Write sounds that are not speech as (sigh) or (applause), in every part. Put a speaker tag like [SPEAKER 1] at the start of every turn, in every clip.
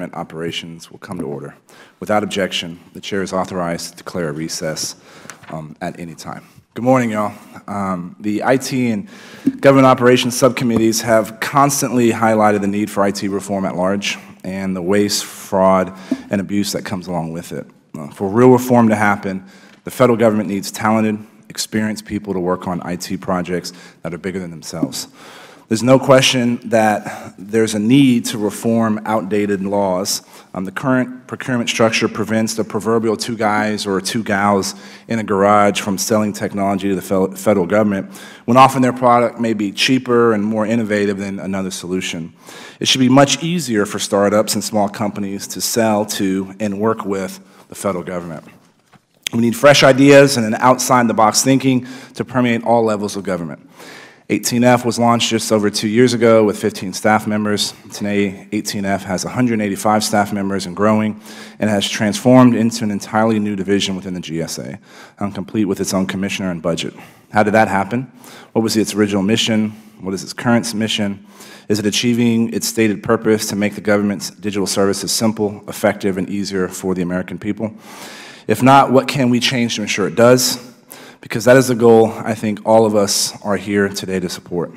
[SPEAKER 1] government operations will come to order. Without objection, the Chair is authorized to declare a recess um, at any time. Good morning, y'all. Um, the IT and government operations subcommittees have constantly highlighted the need for IT reform at large and the waste, fraud, and abuse that comes along with it. Uh, for real reform to happen, the Federal Government needs talented, experienced people to work on IT projects that are bigger than themselves. There's no question that there's a need to reform outdated laws. Um, the current procurement structure prevents the proverbial two guys or two gals in a garage from selling technology to the federal government, when often their product may be cheaper and more innovative than another solution. It should be much easier for startups and small companies to sell to and work with the federal government. We need fresh ideas and an outside-the-box thinking to permeate all levels of government. 18F was launched just over two years ago with 15 staff members. Today, 18F has 185 staff members and growing, and has transformed into an entirely new division within the GSA, um, complete with its own commissioner and budget. How did that happen? What was its original mission? What is its current mission? Is it achieving its stated purpose to make the government's digital services simple, effective, and easier for the American people? If not, what can we change to ensure it does? Because that is the goal I think all of us are here today to support.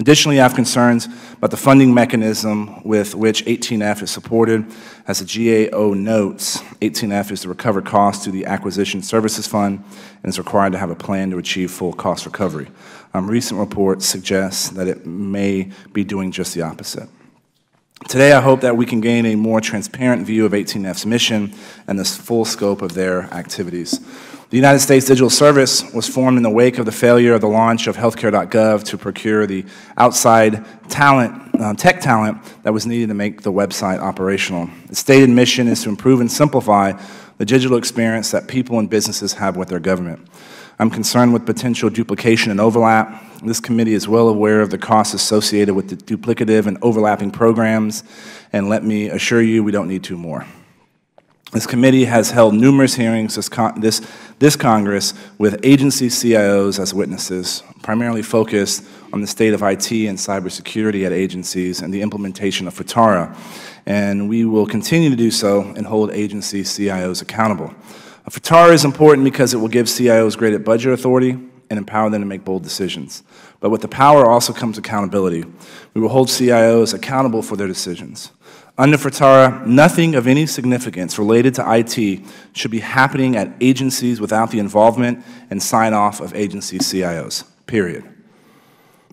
[SPEAKER 1] Additionally, I have concerns about the funding mechanism with which 18F is supported. As the GAO notes, 18F is to recover costs through the Acquisition Services Fund and is required to have a plan to achieve full cost recovery. Um, recent reports suggest that it may be doing just the opposite. Today, I hope that we can gain a more transparent view of 18F's mission and the full scope of their activities. The United States Digital Service was formed in the wake of the failure of the launch of healthcare.gov to procure the outside talent, uh, tech talent that was needed to make the website operational. Its stated mission is to improve and simplify the digital experience that people and businesses have with their government. I'm concerned with potential duplication and overlap. This committee is well aware of the costs associated with the duplicative and overlapping programs, and let me assure you we don't need two more. This committee has held numerous hearings this, con this, this, Congress with agency CIOs as witnesses, primarily focused on the state of IT and cybersecurity at agencies and the implementation of FITARA. And we will continue to do so and hold agency CIOs accountable. FITARA is important because it will give CIOs greater budget authority and empower them to make bold decisions. But with the power also comes accountability. We will hold CIOs accountable for their decisions. Under FITARA, nothing of any significance related to IT should be happening at agencies without the involvement and sign-off of agency CIOs, period.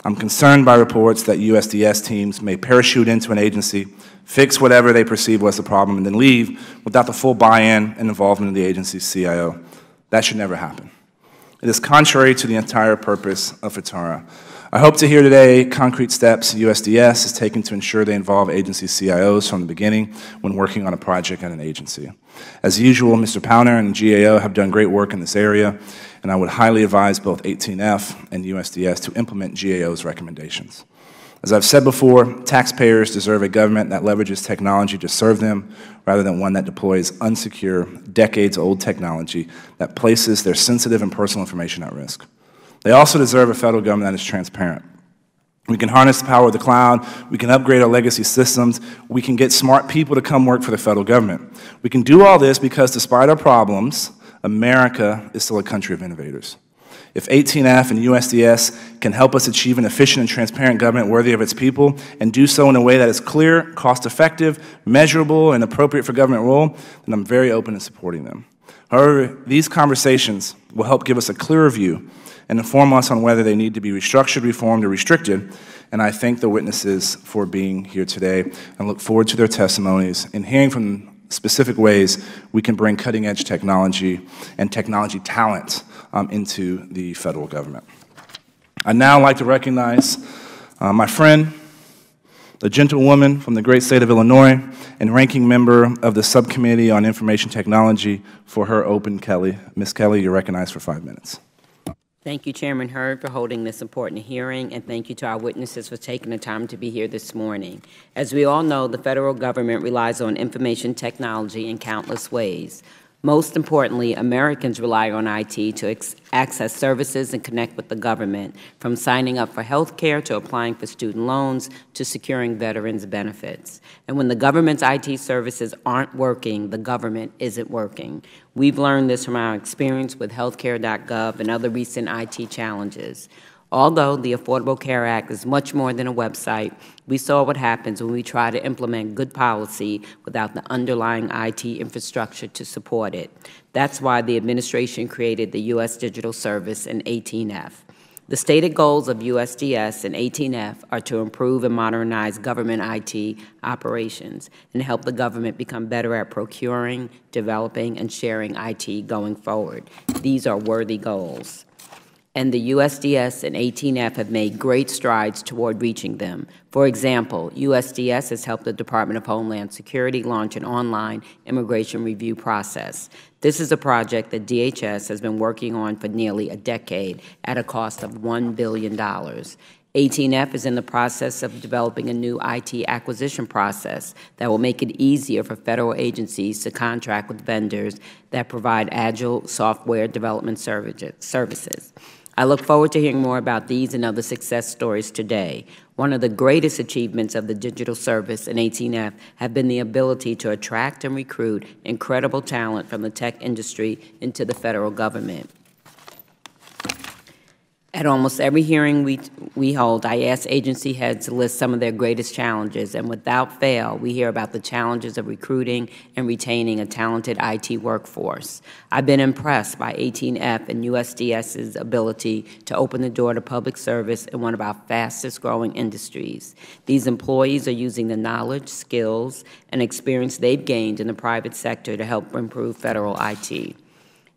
[SPEAKER 1] I'm concerned by reports that USDS teams may parachute into an agency, fix whatever they perceive was the problem, and then leave without the full buy-in and involvement of the agency's CIO. That should never happen. It is contrary to the entire purpose of FITARA. I hope to hear today concrete steps USDS is taking to ensure they involve agency CIOs from the beginning when working on a project at an agency. As usual, Mr. Powner and GAO have done great work in this area, and I would highly advise both 18F and USDS to implement GAO's recommendations. As I've said before, taxpayers deserve a government that leverages technology to serve them rather than one that deploys unsecure, decades-old technology that places their sensitive and personal information at risk. They also deserve a federal government that is transparent. We can harness the power of the cloud. We can upgrade our legacy systems. We can get smart people to come work for the federal government. We can do all this because despite our problems, America is still a country of innovators. If 18F and USDS can help us achieve an efficient and transparent government worthy of its people and do so in a way that is clear, cost-effective, measurable, and appropriate for government role, then I'm very open to supporting them. However, these conversations will help give us a clearer view and inform us on whether they need to be restructured, reformed, or restricted. And I thank the witnesses for being here today and look forward to their testimonies and hearing from specific ways we can bring cutting-edge technology and technology talent um, into the federal government. I'd now like to recognize uh, my friend, the gentlewoman from the great state of Illinois and ranking member of the Subcommittee on Information Technology for her open Kelly. Ms. Kelly, you're recognized for five minutes.
[SPEAKER 2] Thank you, Chairman Hurd, for holding this important hearing, and thank you to our witnesses for taking the time to be here this morning. As we all know, the Federal Government relies on information technology in countless ways. Most importantly, Americans rely on IT to access services and connect with the government, from signing up for health care to applying for student loans to securing veterans' benefits. And when the government's IT services aren't working, the government isn't working. We've learned this from our experience with healthcare.gov and other recent IT challenges. Although the Affordable Care Act is much more than a website, we saw what happens when we try to implement good policy without the underlying IT infrastructure to support it. That's why the administration created the U.S. Digital Service and 18F. The stated goals of USDS and 18F are to improve and modernize government IT operations and help the government become better at procuring, developing, and sharing IT going forward. These are worthy goals and the USDS and 18F have made great strides toward reaching them. For example, USDS has helped the Department of Homeland Security launch an online immigration review process. This is a project that DHS has been working on for nearly a decade at a cost of $1 billion. 18F is in the process of developing a new IT acquisition process that will make it easier for Federal agencies to contract with vendors that provide agile software development services. I look forward to hearing more about these and other success stories today. One of the greatest achievements of the digital service in 18F have been the ability to attract and recruit incredible talent from the tech industry into the Federal Government. At almost every hearing we, we hold, I ask agency heads to list some of their greatest challenges, and without fail, we hear about the challenges of recruiting and retaining a talented IT workforce. I've been impressed by 18F and USDS's ability to open the door to public service in one of our fastest growing industries. These employees are using the knowledge, skills, and experience they've gained in the private sector to help improve federal IT.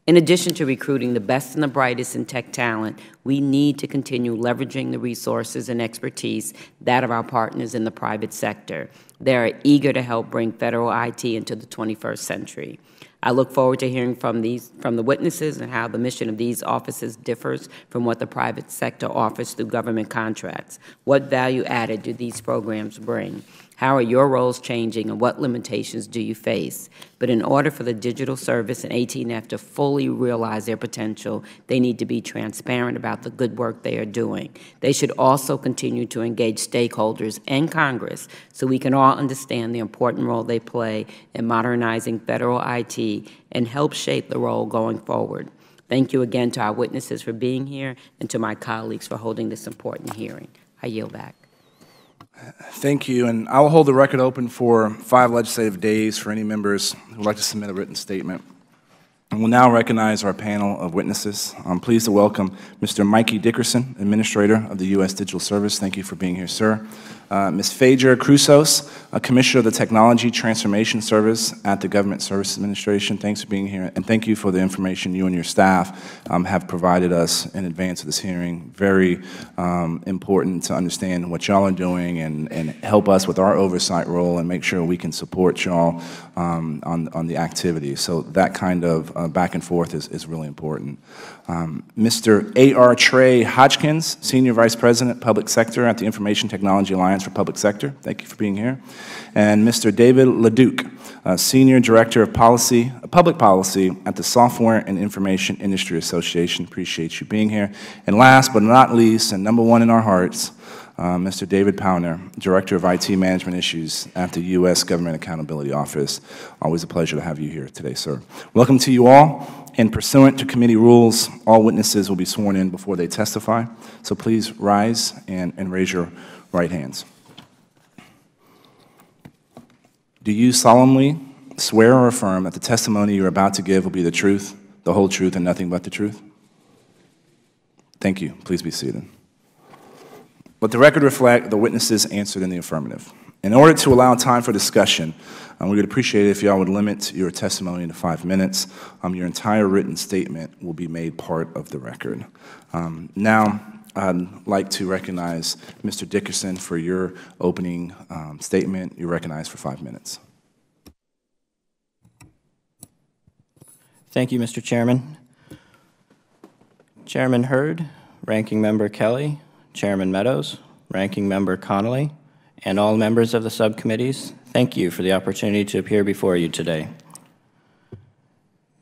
[SPEAKER 2] In addition to recruiting the best and the brightest in tech talent, we need to continue leveraging the resources and expertise that of our partners in the private sector. They are eager to help bring federal IT into the 21st century. I look forward to hearing from, these, from the witnesses and how the mission of these offices differs from what the private sector offers through government contracts. What value added do these programs bring? How are your roles changing and what limitations do you face? But in order for the digital service and 18F to fully realize their potential, they need to be transparent about the good work they are doing. They should also continue to engage stakeholders and Congress so we can all understand the important role they play in modernizing federal IT and help shape the role going forward. Thank you again to our witnesses for being here and to my colleagues for holding this important hearing. I yield back.
[SPEAKER 1] Thank you, and I will hold the record open for five legislative days for any members who would like to submit a written statement. And we'll now recognize our panel of witnesses. I'm pleased to welcome Mr. Mikey Dickerson, Administrator of the U.S. Digital Service. Thank you for being here, sir uh, Ms. Phaedra Chrousos, a Commissioner of the Technology Transformation Service at the Government Service Administration. Thanks for being here, and thank you for the information you and your staff um, have provided us in advance of this hearing. Very um, important to understand what y'all are doing and, and help us with our oversight role and make sure we can support y'all um, on, on the activity. So that kind of uh, back and forth is, is really important. Um, Mr. A.R. Trey Hodgkins, Senior Vice President, Public Sector at the Information Technology Alliance for Public Sector. Thank you for being here. And Mr. David LeDuc, uh, Senior Director of Policy, Public Policy at the Software and Information Industry Association. Appreciate you being here. And last but not least, and number one in our hearts, uh, Mr. David Powner, Director of IT Management Issues at the U.S. Government Accountability Office. Always a pleasure to have you here today, sir. Welcome to you all. And pursuant to committee rules, all witnesses will be sworn in before they testify. So please rise and, and raise your right hands. Do you solemnly swear or affirm that the testimony you're about to give will be the truth, the whole truth, and nothing but the truth? Thank you. Please be seated. Let the record reflect the witnesses answered in the affirmative. In order to allow time for discussion, um, we would appreciate it if y'all would limit your testimony to five minutes. Um, your entire written statement will be made part of the record. Um, now, I'd like to recognize Mr. Dickerson for your opening um, statement. You're recognized for five minutes.
[SPEAKER 3] Thank you, Mr. Chairman. Chairman Hurd, Ranking Member Kelly, Chairman Meadows, Ranking Member Connolly, and all members of the subcommittees, thank you for the opportunity to appear before you today.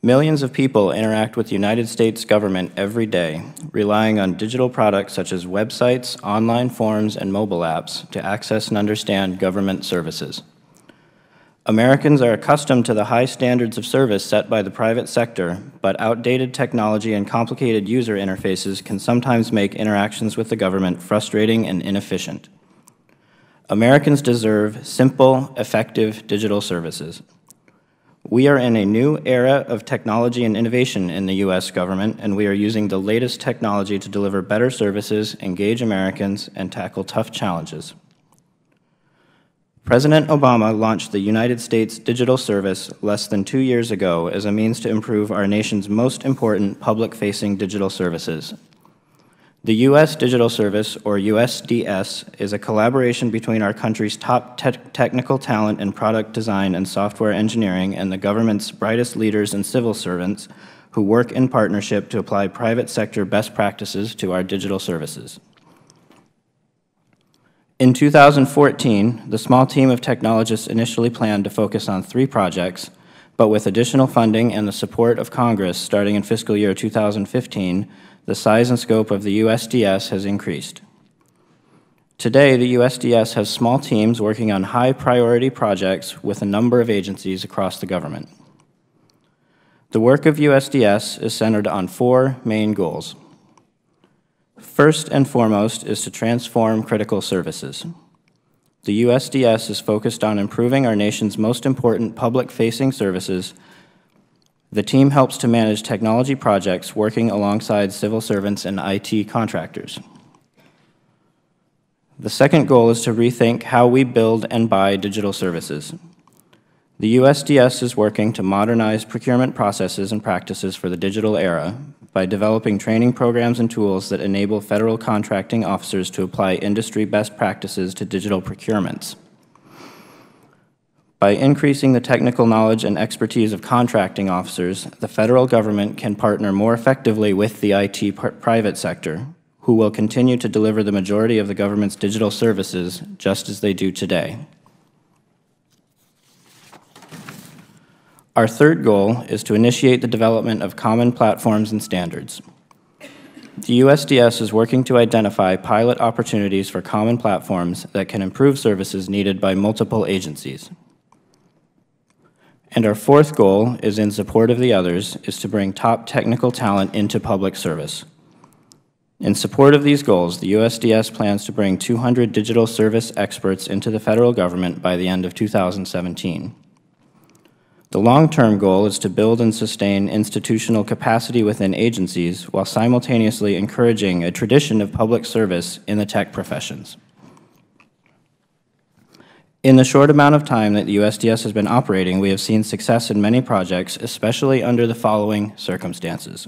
[SPEAKER 3] Millions of people interact with the United States government every day, relying on digital products such as websites, online forms, and mobile apps to access and understand government services. Americans are accustomed to the high standards of service set by the private sector, but outdated technology and complicated user interfaces can sometimes make interactions with the government frustrating and inefficient. Americans deserve simple, effective digital services. We are in a new era of technology and innovation in the U.S. government, and we are using the latest technology to deliver better services, engage Americans, and tackle tough challenges. President Obama launched the United States Digital Service less than two years ago as a means to improve our nation's most important public-facing digital services. The U.S. Digital Service, or USDS, is a collaboration between our country's top te technical talent in product design and software engineering and the government's brightest leaders and civil servants who work in partnership to apply private sector best practices to our digital services. In 2014, the small team of technologists initially planned to focus on three projects, but with additional funding and the support of Congress starting in fiscal year 2015, the size and scope of the USDS has increased. Today, the USDS has small teams working on high priority projects with a number of agencies across the government. The work of USDS is centered on four main goals. First and foremost is to transform critical services. The USDS is focused on improving our nation's most important public-facing services. The team helps to manage technology projects working alongside civil servants and IT contractors. The second goal is to rethink how we build and buy digital services. The USDS is working to modernize procurement processes and practices for the digital era by developing training programs and tools that enable federal contracting officers to apply industry best practices to digital procurements. By increasing the technical knowledge and expertise of contracting officers, the federal government can partner more effectively with the IT private sector, who will continue to deliver the majority of the government's digital services just as they do today. Our third goal is to initiate the development of common platforms and standards. The USDS is working to identify pilot opportunities for common platforms that can improve services needed by multiple agencies. And our fourth goal is in support of the others, is to bring top technical talent into public service. In support of these goals, the USDS plans to bring 200 digital service experts into the federal government by the end of 2017. The long-term goal is to build and sustain institutional capacity within agencies while simultaneously encouraging a tradition of public service in the tech professions. In the short amount of time that the USDS has been operating, we have seen success in many projects, especially under the following circumstances.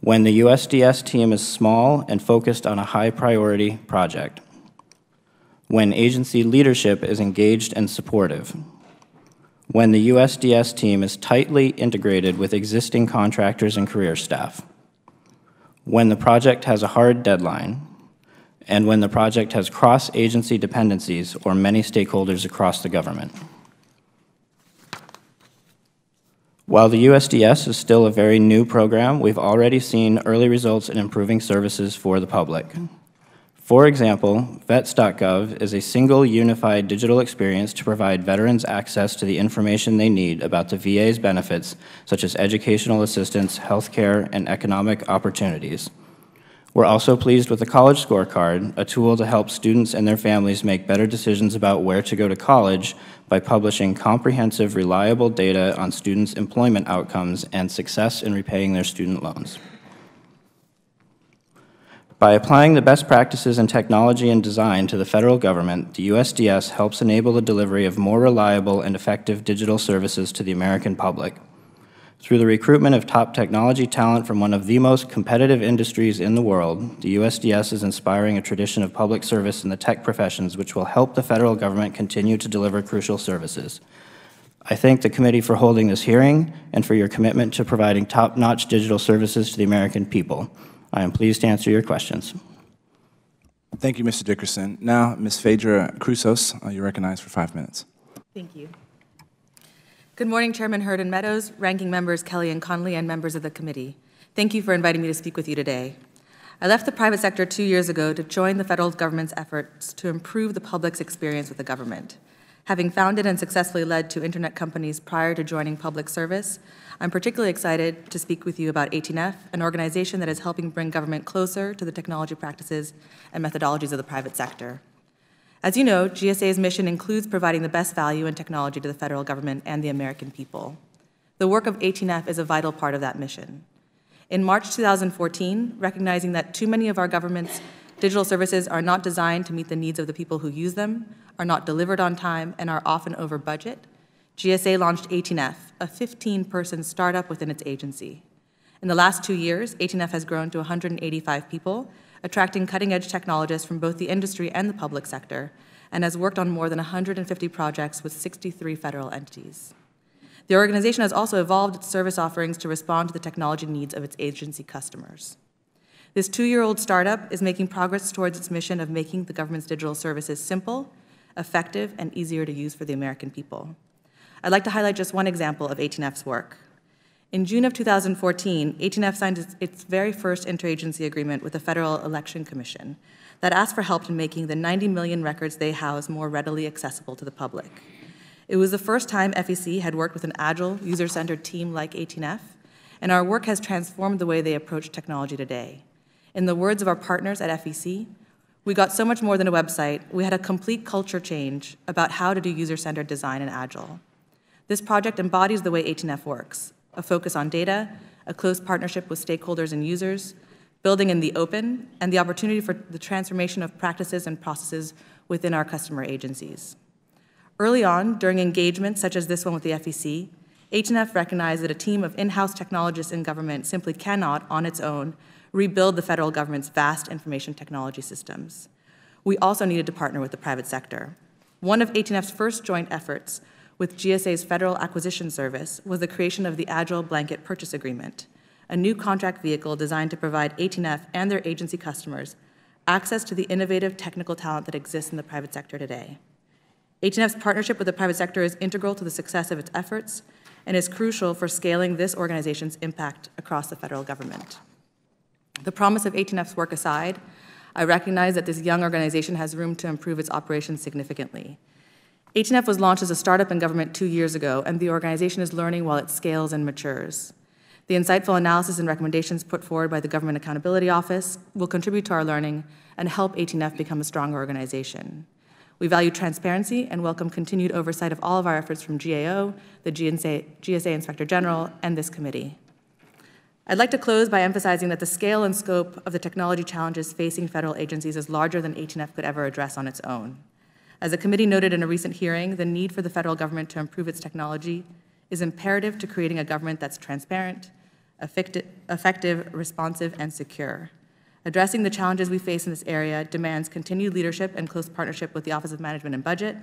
[SPEAKER 3] When the USDS team is small and focused on a high priority project. When agency leadership is engaged and supportive when the USDS team is tightly integrated with existing contractors and career staff, when the project has a hard deadline, and when the project has cross-agency dependencies or many stakeholders across the government. While the USDS is still a very new program, we've already seen early results in improving services for the public. For example, vets.gov is a single unified digital experience to provide veterans access to the information they need about the VA's benefits, such as educational assistance, health care, and economic opportunities. We're also pleased with the College Scorecard, a tool to help students and their families make better decisions about where to go to college by publishing comprehensive, reliable data on students' employment outcomes and success in repaying their student loans. By applying the best practices in technology and design to the federal government, the USDS helps enable the delivery of more reliable and effective digital services to the American public. Through the recruitment of top technology talent from one of the most competitive industries in the world, the USDS is inspiring a tradition of public service in the tech professions which will help the federal government continue to deliver crucial services. I thank the committee for holding this hearing and for your commitment to providing top-notch digital services to the American people. I am pleased to answer your questions.
[SPEAKER 1] Thank you, Mr. Dickerson. Now, Ms. Phaedra Chrousos, uh, you're recognized for five minutes.
[SPEAKER 4] Thank you. Good morning, Chairman Hurd and Meadows, Ranking Members Kelly and Connolly, and members of the committee. Thank you for inviting me to speak with you today. I left the private sector two years ago to join the federal government's efforts to improve the public's experience with the government. Having founded and successfully led two internet companies prior to joining public service, I'm particularly excited to speak with you about 18F, an organization that is helping bring government closer to the technology practices and methodologies of the private sector. As you know, GSA's mission includes providing the best value in technology to the federal government and the American people. The work of 18F is a vital part of that mission. In March 2014, recognizing that too many of our government's digital services are not designed to meet the needs of the people who use them, are not delivered on time, and are often over budget, GSA launched 18F, a 15-person startup within its agency. In the last two years, 18F has grown to 185 people attracting cutting-edge technologists from both the industry and the public sector, and has worked on more than 150 projects with 63 federal entities. The organization has also evolved its service offerings to respond to the technology needs of its agency customers. This two-year-old startup is making progress towards its mission of making the government's digital services simple, effective, and easier to use for the American people. I'd like to highlight just one example of 18F's work. In June of 2014, 18F signed its very first interagency agreement with the Federal Election Commission that asked for help in making the 90 million records they house more readily accessible to the public. It was the first time FEC had worked with an agile, user-centered team like 18F, and our work has transformed the way they approach technology today. In the words of our partners at FEC, we got so much more than a website, we had a complete culture change about how to do user-centered design and agile. This project embodies the way 18F works, a focus on data, a close partnership with stakeholders and users, building in the open, and the opportunity for the transformation of practices and processes within our customer agencies. Early on, during engagements such as this one with the FEC, 18F recognized that a team of in-house technologists in government simply cannot, on its own, rebuild the federal government's vast information technology systems. We also needed to partner with the private sector. One of 18F's first joint efforts with GSA's Federal Acquisition Service was the creation of the Agile Blanket Purchase Agreement, a new contract vehicle designed to provide 18F and their agency customers access to the innovative technical talent that exists in the private sector today. 18F's partnership with the private sector is integral to the success of its efforts and is crucial for scaling this organization's impact across the federal government. The promise of 18F's work aside, I recognize that this young organization has room to improve its operations significantly. 18F was launched as a startup in government two years ago, and the organization is learning while it scales and matures. The insightful analysis and recommendations put forward by the Government Accountability Office will contribute to our learning and help 18F become a stronger organization. We value transparency and welcome continued oversight of all of our efforts from GAO, the GSA, Inspector General, and this committee. I'd like to close by emphasizing that the scale and scope of the technology challenges facing federal agencies is larger than 18F could ever address on its own. As the committee noted in a recent hearing, the need for the federal government to improve its technology is imperative to creating a government that's transparent, effective, responsive, and secure. Addressing the challenges we face in this area demands continued leadership and close partnership with the Office of Management and Budget,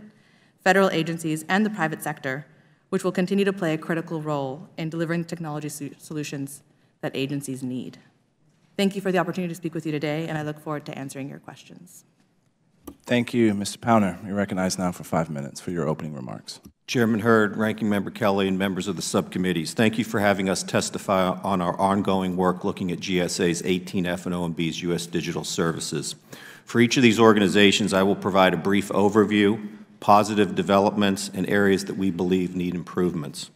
[SPEAKER 4] federal agencies, and the private sector, which will continue to play a critical role in delivering technology solutions that agencies need. Thank you for the opportunity to speak with you today, and I look forward to answering your questions.
[SPEAKER 1] Thank you, Mr. Powner. You're recognized now for five minutes for your opening remarks.
[SPEAKER 5] Chairman Hurd, Ranking Member Kelly, and members of the subcommittees, thank you for having us testify on our ongoing work looking at GSA's 18F and OMB's U.S. digital services. For each of these organizations, I will provide a brief overview, positive developments, and areas that we believe need improvements.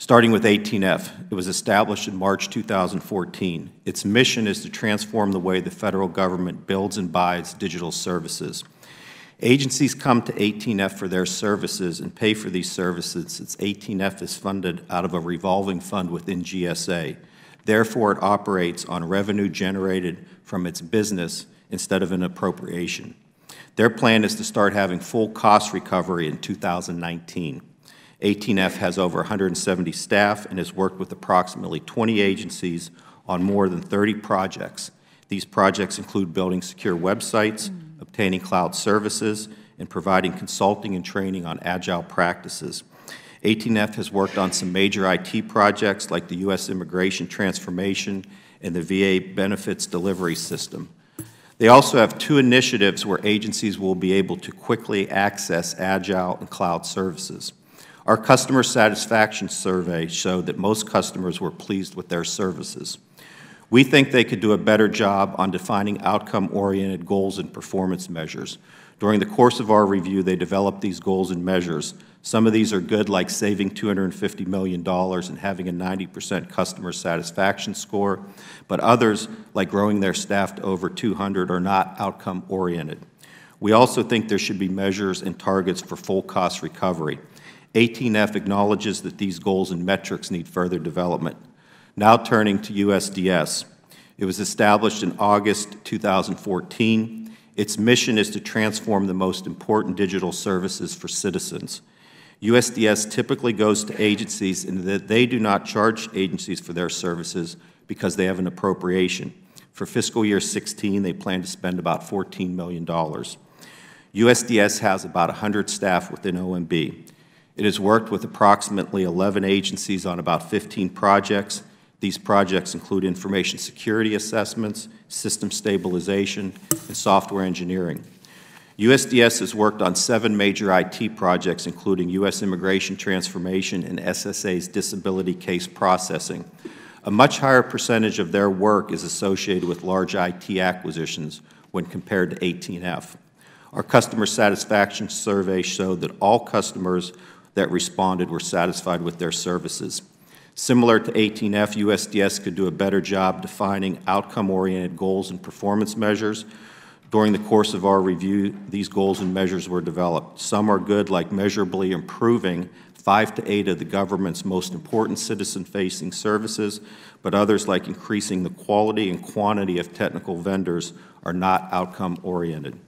[SPEAKER 5] Starting with 18F, it was established in March 2014. Its mission is to transform the way the federal government builds and buys digital services. Agencies come to 18F for their services and pay for these services since 18F is funded out of a revolving fund within GSA. Therefore, it operates on revenue generated from its business instead of an appropriation. Their plan is to start having full cost recovery in 2019. 18F has over 170 staff and has worked with approximately 20 agencies on more than 30 projects. These projects include building secure websites, obtaining cloud services, and providing consulting and training on agile practices. 18F has worked on some major IT projects like the U.S. Immigration Transformation and the VA Benefits Delivery System. They also have two initiatives where agencies will be able to quickly access agile and cloud services. Our customer satisfaction survey showed that most customers were pleased with their services. We think they could do a better job on defining outcome-oriented goals and performance measures. During the course of our review, they developed these goals and measures. Some of these are good, like saving $250 million and having a 90% customer satisfaction score, but others, like growing their staff to over 200, are not outcome-oriented. We also think there should be measures and targets for full cost recovery. 18F acknowledges that these goals and metrics need further development. Now turning to USDS. It was established in August 2014. Its mission is to transform the most important digital services for citizens. USDS typically goes to agencies in that they do not charge agencies for their services because they have an appropriation. For fiscal year 16, they plan to spend about $14 million. USDS has about 100 staff within OMB. It has worked with approximately 11 agencies on about 15 projects. These projects include information security assessments, system stabilization, and software engineering. USDS has worked on seven major IT projects, including U.S. immigration transformation and SSA's disability case processing. A much higher percentage of their work is associated with large IT acquisitions when compared to 18F. Our customer satisfaction survey showed that all customers that responded were satisfied with their services. Similar to 18F, USDS could do a better job defining outcome-oriented goals and performance measures. During the course of our review, these goals and measures were developed. Some are good, like measurably improving five to eight of the government's most important citizen-facing services, but others, like increasing the quality and quantity of technical vendors, are not outcome-oriented.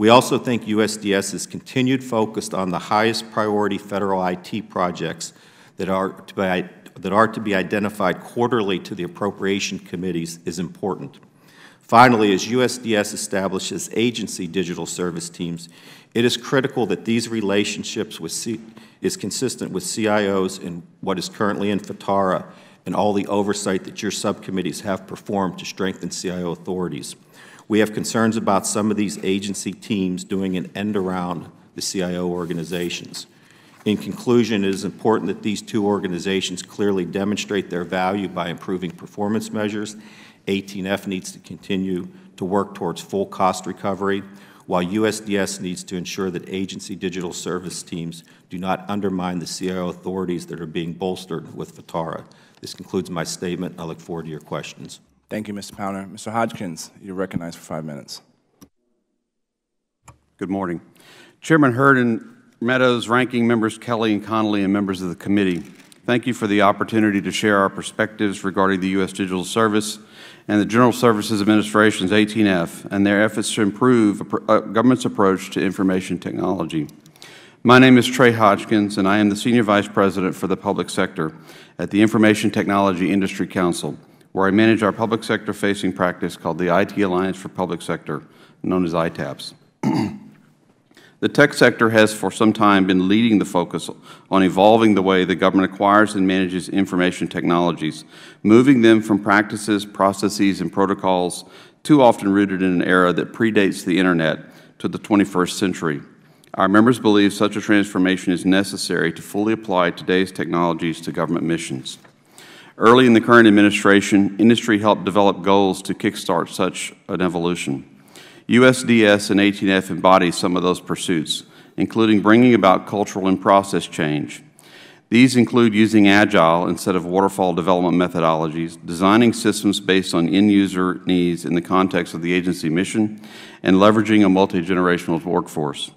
[SPEAKER 5] We also think USDS's continued focus on the highest priority federal IT projects that are to be, that are to be identified quarterly to the appropriation committees is important. Finally, as USDS establishes agency digital service teams, it is critical that these relationships with C is consistent with CIOs and what is currently in FITARA and all the oversight that your subcommittees have performed to strengthen CIO authorities. We have concerns about some of these agency teams doing an end around the CIO organizations. In conclusion, it is important that these two organizations clearly demonstrate their value by improving performance measures. 18F needs to continue to work towards full cost recovery, while USDS needs to ensure that agency digital service teams do not undermine the CIO authorities that are being bolstered with FITARA. This concludes my statement. I look forward to your questions.
[SPEAKER 1] Thank you, Mr. Powner. Mr. Hodgkins, you're recognized for five minutes.
[SPEAKER 6] Good morning. Chairman Hurd and Meadows, ranking members Kelly and Connolly, and members of the committee, thank you for the opportunity to share our perspectives regarding the U.S. Digital Service and the General Services Administration's 18F and their efforts to improve government's approach to information technology. My name is Trey Hodgkins, and I am the Senior Vice President for the Public Sector at the Information Technology Industry Council, where I manage our public sector facing practice called the IT Alliance for Public Sector, known as ITAPS. the tech sector has for some time been leading the focus on evolving the way the government acquires and manages information technologies, moving them from practices, processes, and protocols too often rooted in an era that predates the Internet to the 21st century. Our members believe such a transformation is necessary to fully apply today's technologies to government missions. Early in the current administration, industry helped develop goals to kickstart such an evolution. USDS and 18F embody some of those pursuits, including bringing about cultural and process change. These include using Agile instead of waterfall development methodologies, designing systems based on end-user needs in the context of the agency mission, and leveraging a multi-generational workforce.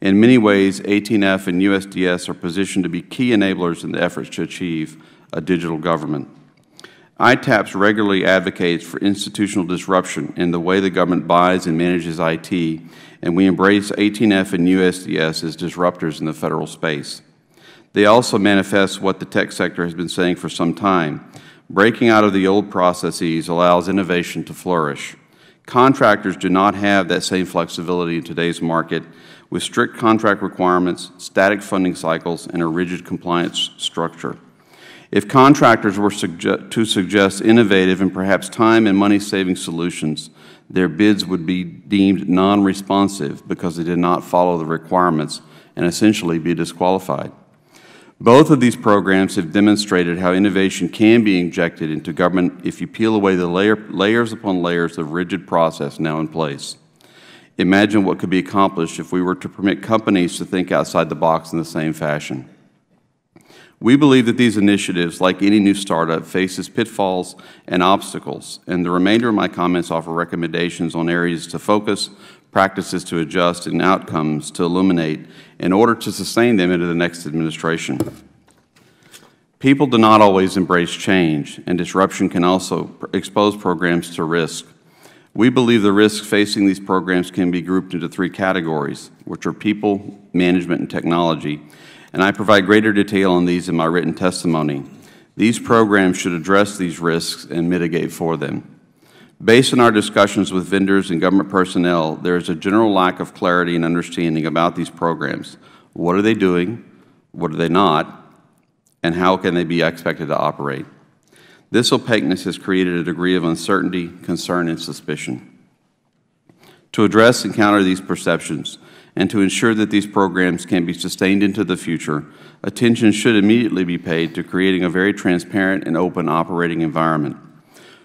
[SPEAKER 6] In many ways, 18F and USDS are positioned to be key enablers in the efforts to achieve a digital government. ITAPS regularly advocates for institutional disruption in the way the government buys and manages IT, and we embrace 18F and USDS as disruptors in the Federal space. They also manifest what the tech sector has been saying for some time. Breaking out of the old processes allows innovation to flourish. Contractors do not have that same flexibility in today's market with strict contract requirements, static funding cycles, and a rigid compliance structure. If contractors were suge to suggest innovative and perhaps time and money-saving solutions, their bids would be deemed non-responsive because they did not follow the requirements and essentially be disqualified. Both of these programs have demonstrated how innovation can be injected into government if you peel away the layer, layers upon layers of rigid process now in place. Imagine what could be accomplished if we were to permit companies to think outside the box in the same fashion. We believe that these initiatives, like any new startup, faces pitfalls and obstacles, and the remainder of my comments offer recommendations on areas to focus, practices to adjust, and outcomes to illuminate in order to sustain them into the next administration. People do not always embrace change, and disruption can also expose programs to risk. We believe the risks facing these programs can be grouped into three categories, which are people, management, and technology, and I provide greater detail on these in my written testimony. These programs should address these risks and mitigate for them. Based on our discussions with vendors and government personnel, there is a general lack of clarity and understanding about these programs. What are they doing? What are they not? And how can they be expected to operate? This opaqueness has created a degree of uncertainty, concern, and suspicion. To address and counter these perceptions, and to ensure that these programs can be sustained into the future, attention should immediately be paid to creating a very transparent and open operating environment.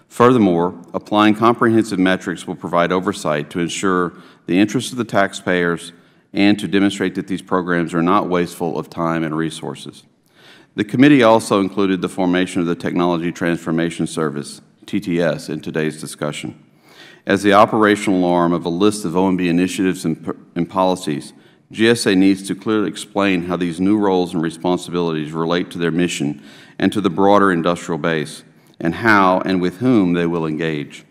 [SPEAKER 6] Furthermore, applying comprehensive metrics will provide oversight to ensure the interests of the taxpayers and to demonstrate that these programs are not wasteful of time and resources. The committee also included the formation of the Technology Transformation Service, TTS, in today's discussion. As the operational arm of a list of OMB initiatives and, and policies, GSA needs to clearly explain how these new roles and responsibilities relate to their mission and to the broader industrial base, and how and with whom they will engage.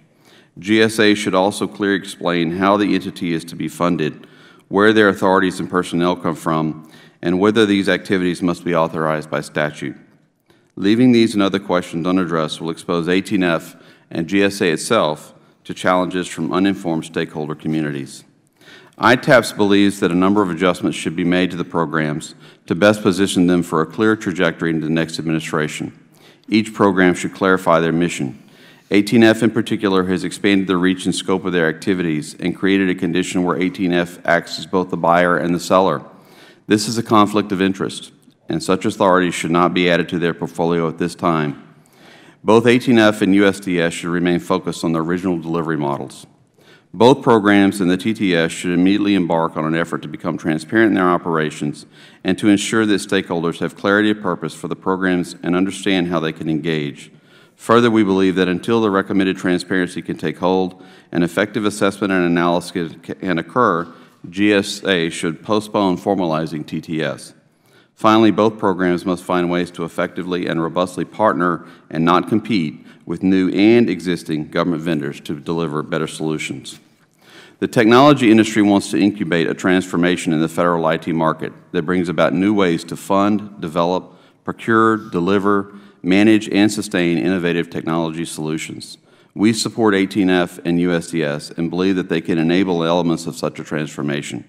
[SPEAKER 6] GSA should also clearly explain how the entity is to be funded, where their authorities and personnel come from, and whether these activities must be authorized by statute. Leaving these and other questions unaddressed will expose 18F and GSA itself to challenges from uninformed stakeholder communities. ITAPS believes that a number of adjustments should be made to the programs to best position them for a clear trajectory into the next administration. Each program should clarify their mission. 18F in particular has expanded the reach and scope of their activities and created a condition where 18F acts as both the buyer and the seller this is a conflict of interest, and such authorities should not be added to their portfolio at this time. Both 18F and USDS should remain focused on the original delivery models. Both programs and the TTS should immediately embark on an effort to become transparent in their operations and to ensure that stakeholders have clarity of purpose for the programs and understand how they can engage. Further, we believe that until the recommended transparency can take hold, an effective assessment and analysis can occur GSA should postpone formalizing TTS. Finally, both programs must find ways to effectively and robustly partner and not compete with new and existing government vendors to deliver better solutions. The technology industry wants to incubate a transformation in the Federal IT market that brings about new ways to fund, develop, procure, deliver, manage, and sustain innovative technology solutions. We support 18F and USDS and believe that they can enable elements of such a transformation.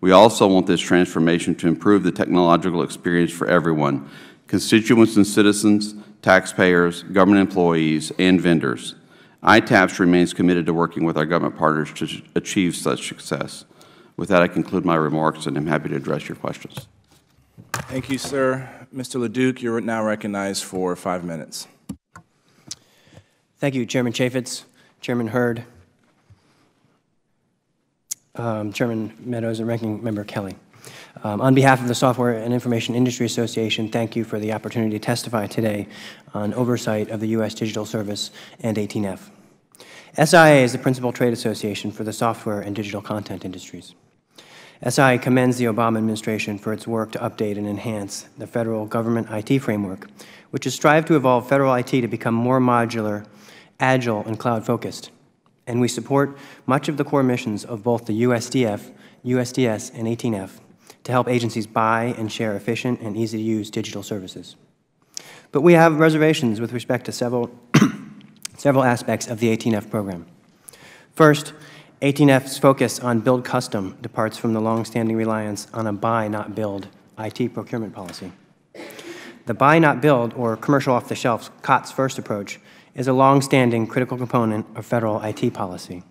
[SPEAKER 6] We also want this transformation to improve the technological experience for everyone, constituents and citizens, taxpayers, government employees, and vendors. ITAPS remains committed to working with our government partners to achieve such success. With that, I conclude my remarks, and I'm happy to address your questions.
[SPEAKER 1] Thank you, sir. Mr. LeDuc, you're now recognized for five minutes.
[SPEAKER 7] Thank you, Chairman Chaffetz, Chairman Hurd, um, Chairman Meadows, and Ranking Member Kelly. Um, on behalf of the Software and Information Industry Association, thank you for the opportunity to testify today on oversight of the U.S. Digital Service and 18F. SIA is the principal trade association for the software and digital content industries. SIA commends the Obama administration for its work to update and enhance the federal government IT framework, which has strived to evolve federal IT to become more modular agile, and cloud-focused. And we support much of the core missions of both the USDF, USDS, and 18F to help agencies buy and share efficient and easy-to-use digital services. But we have reservations with respect to several, (coughs) several aspects of the 18F program. First, 18F's focus on build custom departs from the long-standing reliance on a buy, not build IT procurement policy. The buy, not build, or commercial off-the-shelf COTS first approach is a long-standing critical component of federal IT policy.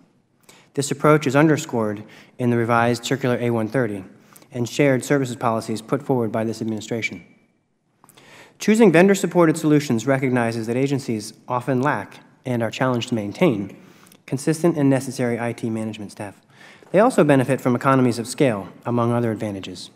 [SPEAKER 7] This approach is underscored in the revised Circular A-130 and shared services policies put forward by this administration. Choosing vendor-supported solutions recognizes that agencies often lack and are challenged to maintain consistent and necessary IT management staff. They also benefit from economies of scale, among other advantages.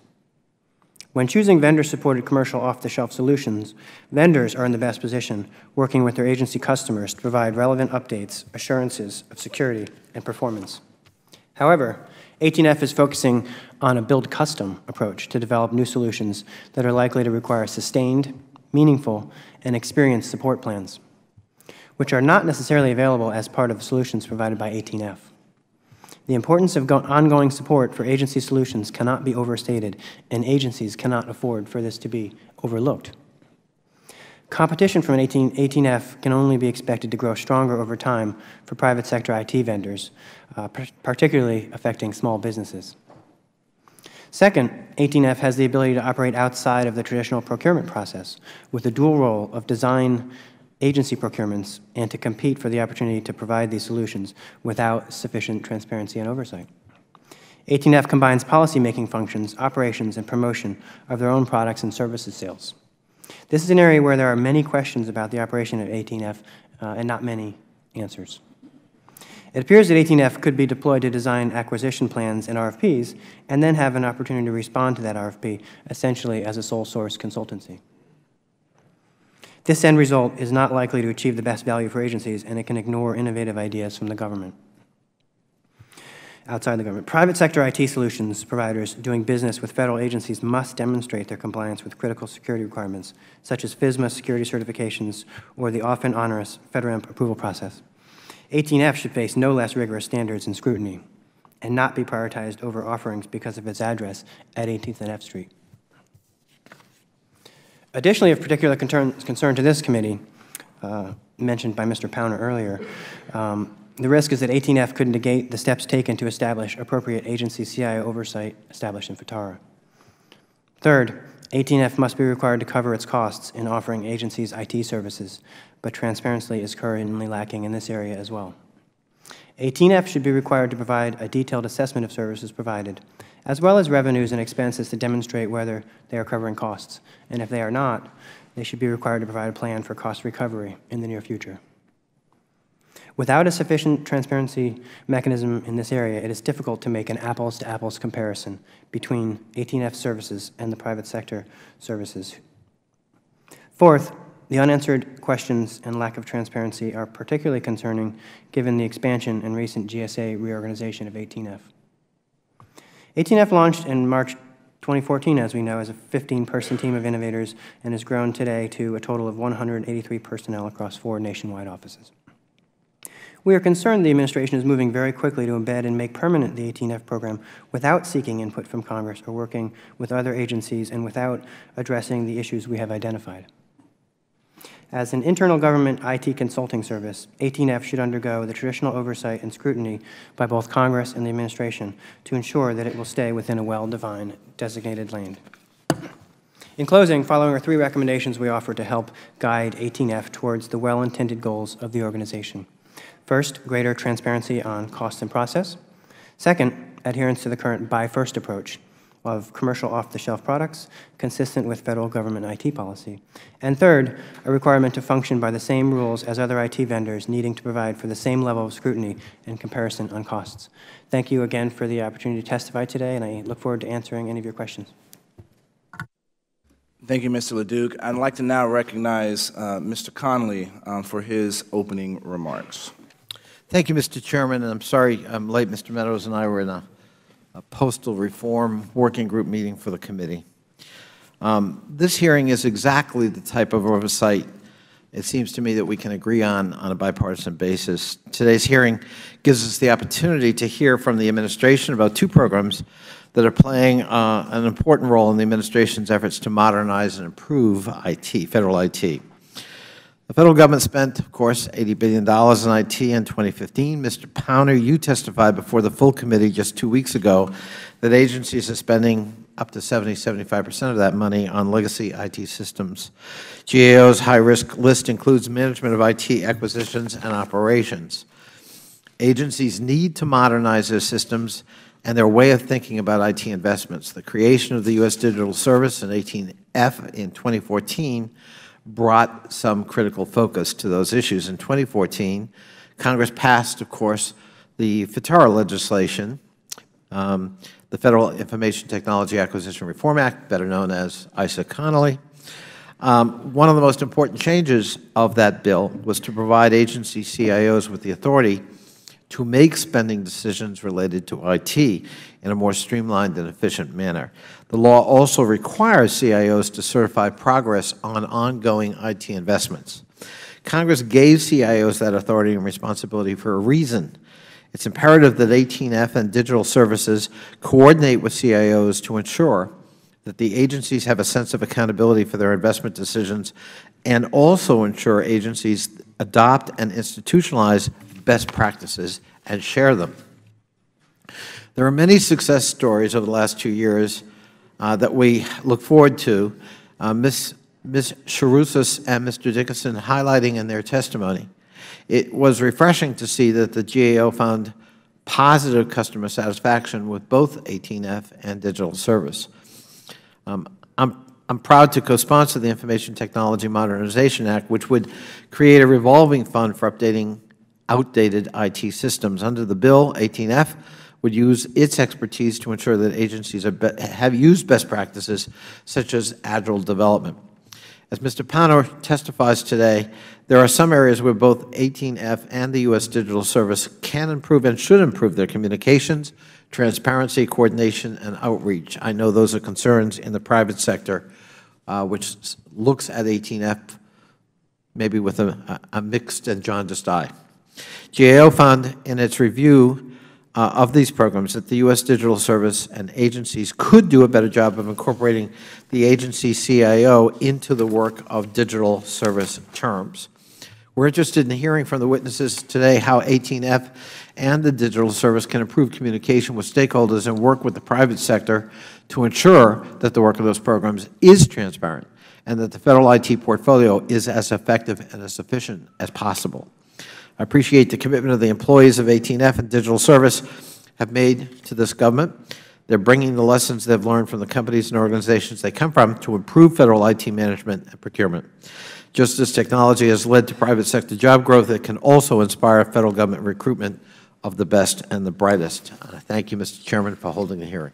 [SPEAKER 7] When choosing vendor-supported commercial off-the-shelf solutions, vendors are in the best position, working with their agency customers to provide relevant updates, assurances of security, and performance. However, 18F is focusing on a build-custom approach to develop new solutions that are likely to require sustained, meaningful, and experienced support plans, which are not necessarily available as part of the solutions provided by 18F. The importance of ongoing support for agency solutions cannot be overstated, and agencies cannot afford for this to be overlooked. Competition from 18, 18F can only be expected to grow stronger over time for private sector IT vendors, uh, particularly affecting small businesses. Second, 18F has the ability to operate outside of the traditional procurement process with a dual role of design agency procurements and to compete for the opportunity to provide these solutions without sufficient transparency and oversight. 18F combines policymaking functions, operations, and promotion of their own products and services sales. This is an area where there are many questions about the operation of 18F uh, and not many answers. It appears that 18F could be deployed to design acquisition plans and RFPs and then have an opportunity to respond to that RFP, essentially as a sole source consultancy. This end result is not likely to achieve the best value for agencies, and it can ignore innovative ideas from the government. Outside the government, private sector IT solutions providers doing business with federal agencies must demonstrate their compliance with critical security requirements, such as FISMA security certifications or the often onerous FedRAMP approval process. 18F should face no less rigorous standards and scrutiny and not be prioritized over offerings because of its address at 18th and F Street. Additionally, of particular concern, concern to this committee, uh, mentioned by Mr. Powner earlier, um, the risk is that 18F could negate the steps taken to establish appropriate agency CIO oversight established in FITARA. Third, 18F must be required to cover its costs in offering agencies IT services, but transparency is currently lacking in this area as well. 18F should be required to provide a detailed assessment of services provided, as well as revenues and expenses to demonstrate whether they are covering costs. And if they are not, they should be required to provide a plan for cost recovery in the near future. Without a sufficient transparency mechanism in this area, it is difficult to make an apples-to-apples comparison between 18F services and the private sector services. Fourth, the unanswered questions and lack of transparency are particularly concerning given the expansion and recent GSA reorganization of 18F. 18F launched in March 2014, as we know, as a 15-person team of innovators and has grown today to a total of 183 personnel across four nationwide offices. We are concerned the administration is moving very quickly to embed and make permanent the 18F program without seeking input from Congress or working with other agencies and without addressing the issues we have identified. As an internal government IT consulting service, 18F should undergo the traditional oversight and scrutiny by both Congress and the administration to ensure that it will stay within a well-defined designated lane. In closing, following are three recommendations we offer to help guide 18F towards the well-intended goals of the organization. First, greater transparency on cost and process. Second, adherence to the current buy first approach of commercial off-the-shelf products consistent with federal government IT policy. And third, a requirement to function by the same rules as other IT vendors needing to provide for the same level of scrutiny and comparison on costs. Thank you again for the opportunity to testify today, and I look forward to answering any of your questions.
[SPEAKER 1] Thank you, Mr. LeDuc. I'd like to now recognize uh, Mr. Connolly um, for his opening remarks.
[SPEAKER 8] Thank you, Mr. Chairman, and I'm sorry I'm late. Mr. Meadows and I were in a a postal reform working group meeting for the committee. Um, this hearing is exactly the type of oversight it seems to me that we can agree on on a bipartisan basis. Today's hearing gives us the opportunity to hear from the administration about two programs that are playing uh, an important role in the administration's efforts to modernize and improve IT, Federal IT. The Federal Government spent, of course, $80 billion in IT in 2015. Mr. Powner, you testified before the full committee just two weeks ago that agencies are spending up to 70, 75 percent of that money on legacy IT systems. GAO's high-risk list includes management of IT acquisitions and operations. Agencies need to modernize their systems and their way of thinking about IT investments. The creation of the U.S. Digital Service in 18F in 2014 brought some critical focus to those issues. In 2014, Congress passed, of course, the FITARA legislation, um, the Federal Information Technology Acquisition Reform Act, better known as Issa-Connolly. Um, one of the most important changes of that bill was to provide agency CIOs with the authority to make spending decisions related to IT in a more streamlined and efficient manner. The law also requires CIOs to certify progress on ongoing IT investments. Congress gave CIOs that authority and responsibility for a reason. It's imperative that 18F and digital services coordinate with CIOs to ensure that the agencies have a sense of accountability for their investment decisions and also ensure agencies adopt and institutionalize best practices and share them. There are many success stories over the last two years uh, that we look forward to. Uh, Ms. Ms. Chrousos and Mr. Dickerson highlighting in their testimony. It was refreshing to see that the GAO found positive customer satisfaction with both 18F and digital service. Um, I'm, I'm proud to co-sponsor the Information Technology Modernization Act, which would create a revolving fund for updating outdated IT systems. Under the bill, 18F would use its expertise to ensure that agencies have used best practices such as agile development. As Mr. Powner testifies today, there are some areas where both 18F and the U.S. Digital Service can improve and should improve their communications, transparency, coordination, and outreach. I know those are concerns in the private sector, uh, which looks at 18F maybe with a, a mixed and jaundiced eye. GAO found in its review uh, of these programs that the U.S. Digital Service and agencies could do a better job of incorporating the agency CIO into the work of digital service terms. We're interested in hearing from the witnesses today how 18F and the digital service can improve communication with stakeholders and work with the private sector to ensure that the work of those programs is transparent and that the Federal IT portfolio is as effective and as efficient as possible. I appreciate the commitment of the employees of 18F and Digital Service have made to this government. They're bringing the lessons they've learned from the companies and organizations they come from to improve Federal IT management and procurement. Just as technology has led to private sector job growth, it can also inspire Federal Government recruitment of the best and the brightest. Uh, thank you, Mr. Chairman, for holding the hearing.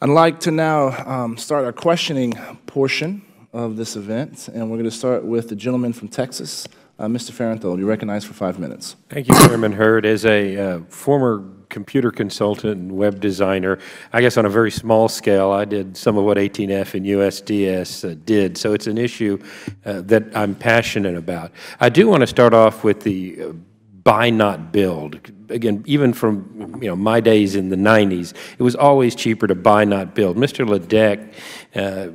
[SPEAKER 1] I'd like to now um, start our questioning portion of this event, and we're going to start with the gentleman from Texas, uh, Mr. Farenthold, you're recognized for five minutes.
[SPEAKER 9] Thank you, Chairman Hurd. As a uh, former computer consultant and web designer, I guess on a very small scale, I did some of what 18F and USDS uh, did. So it's an issue uh, that I'm passionate about. I do want to start off with the uh, buy not build. Again, even from you know my days in the 90s, it was always cheaper to buy not build. Mr. LeDuc uh,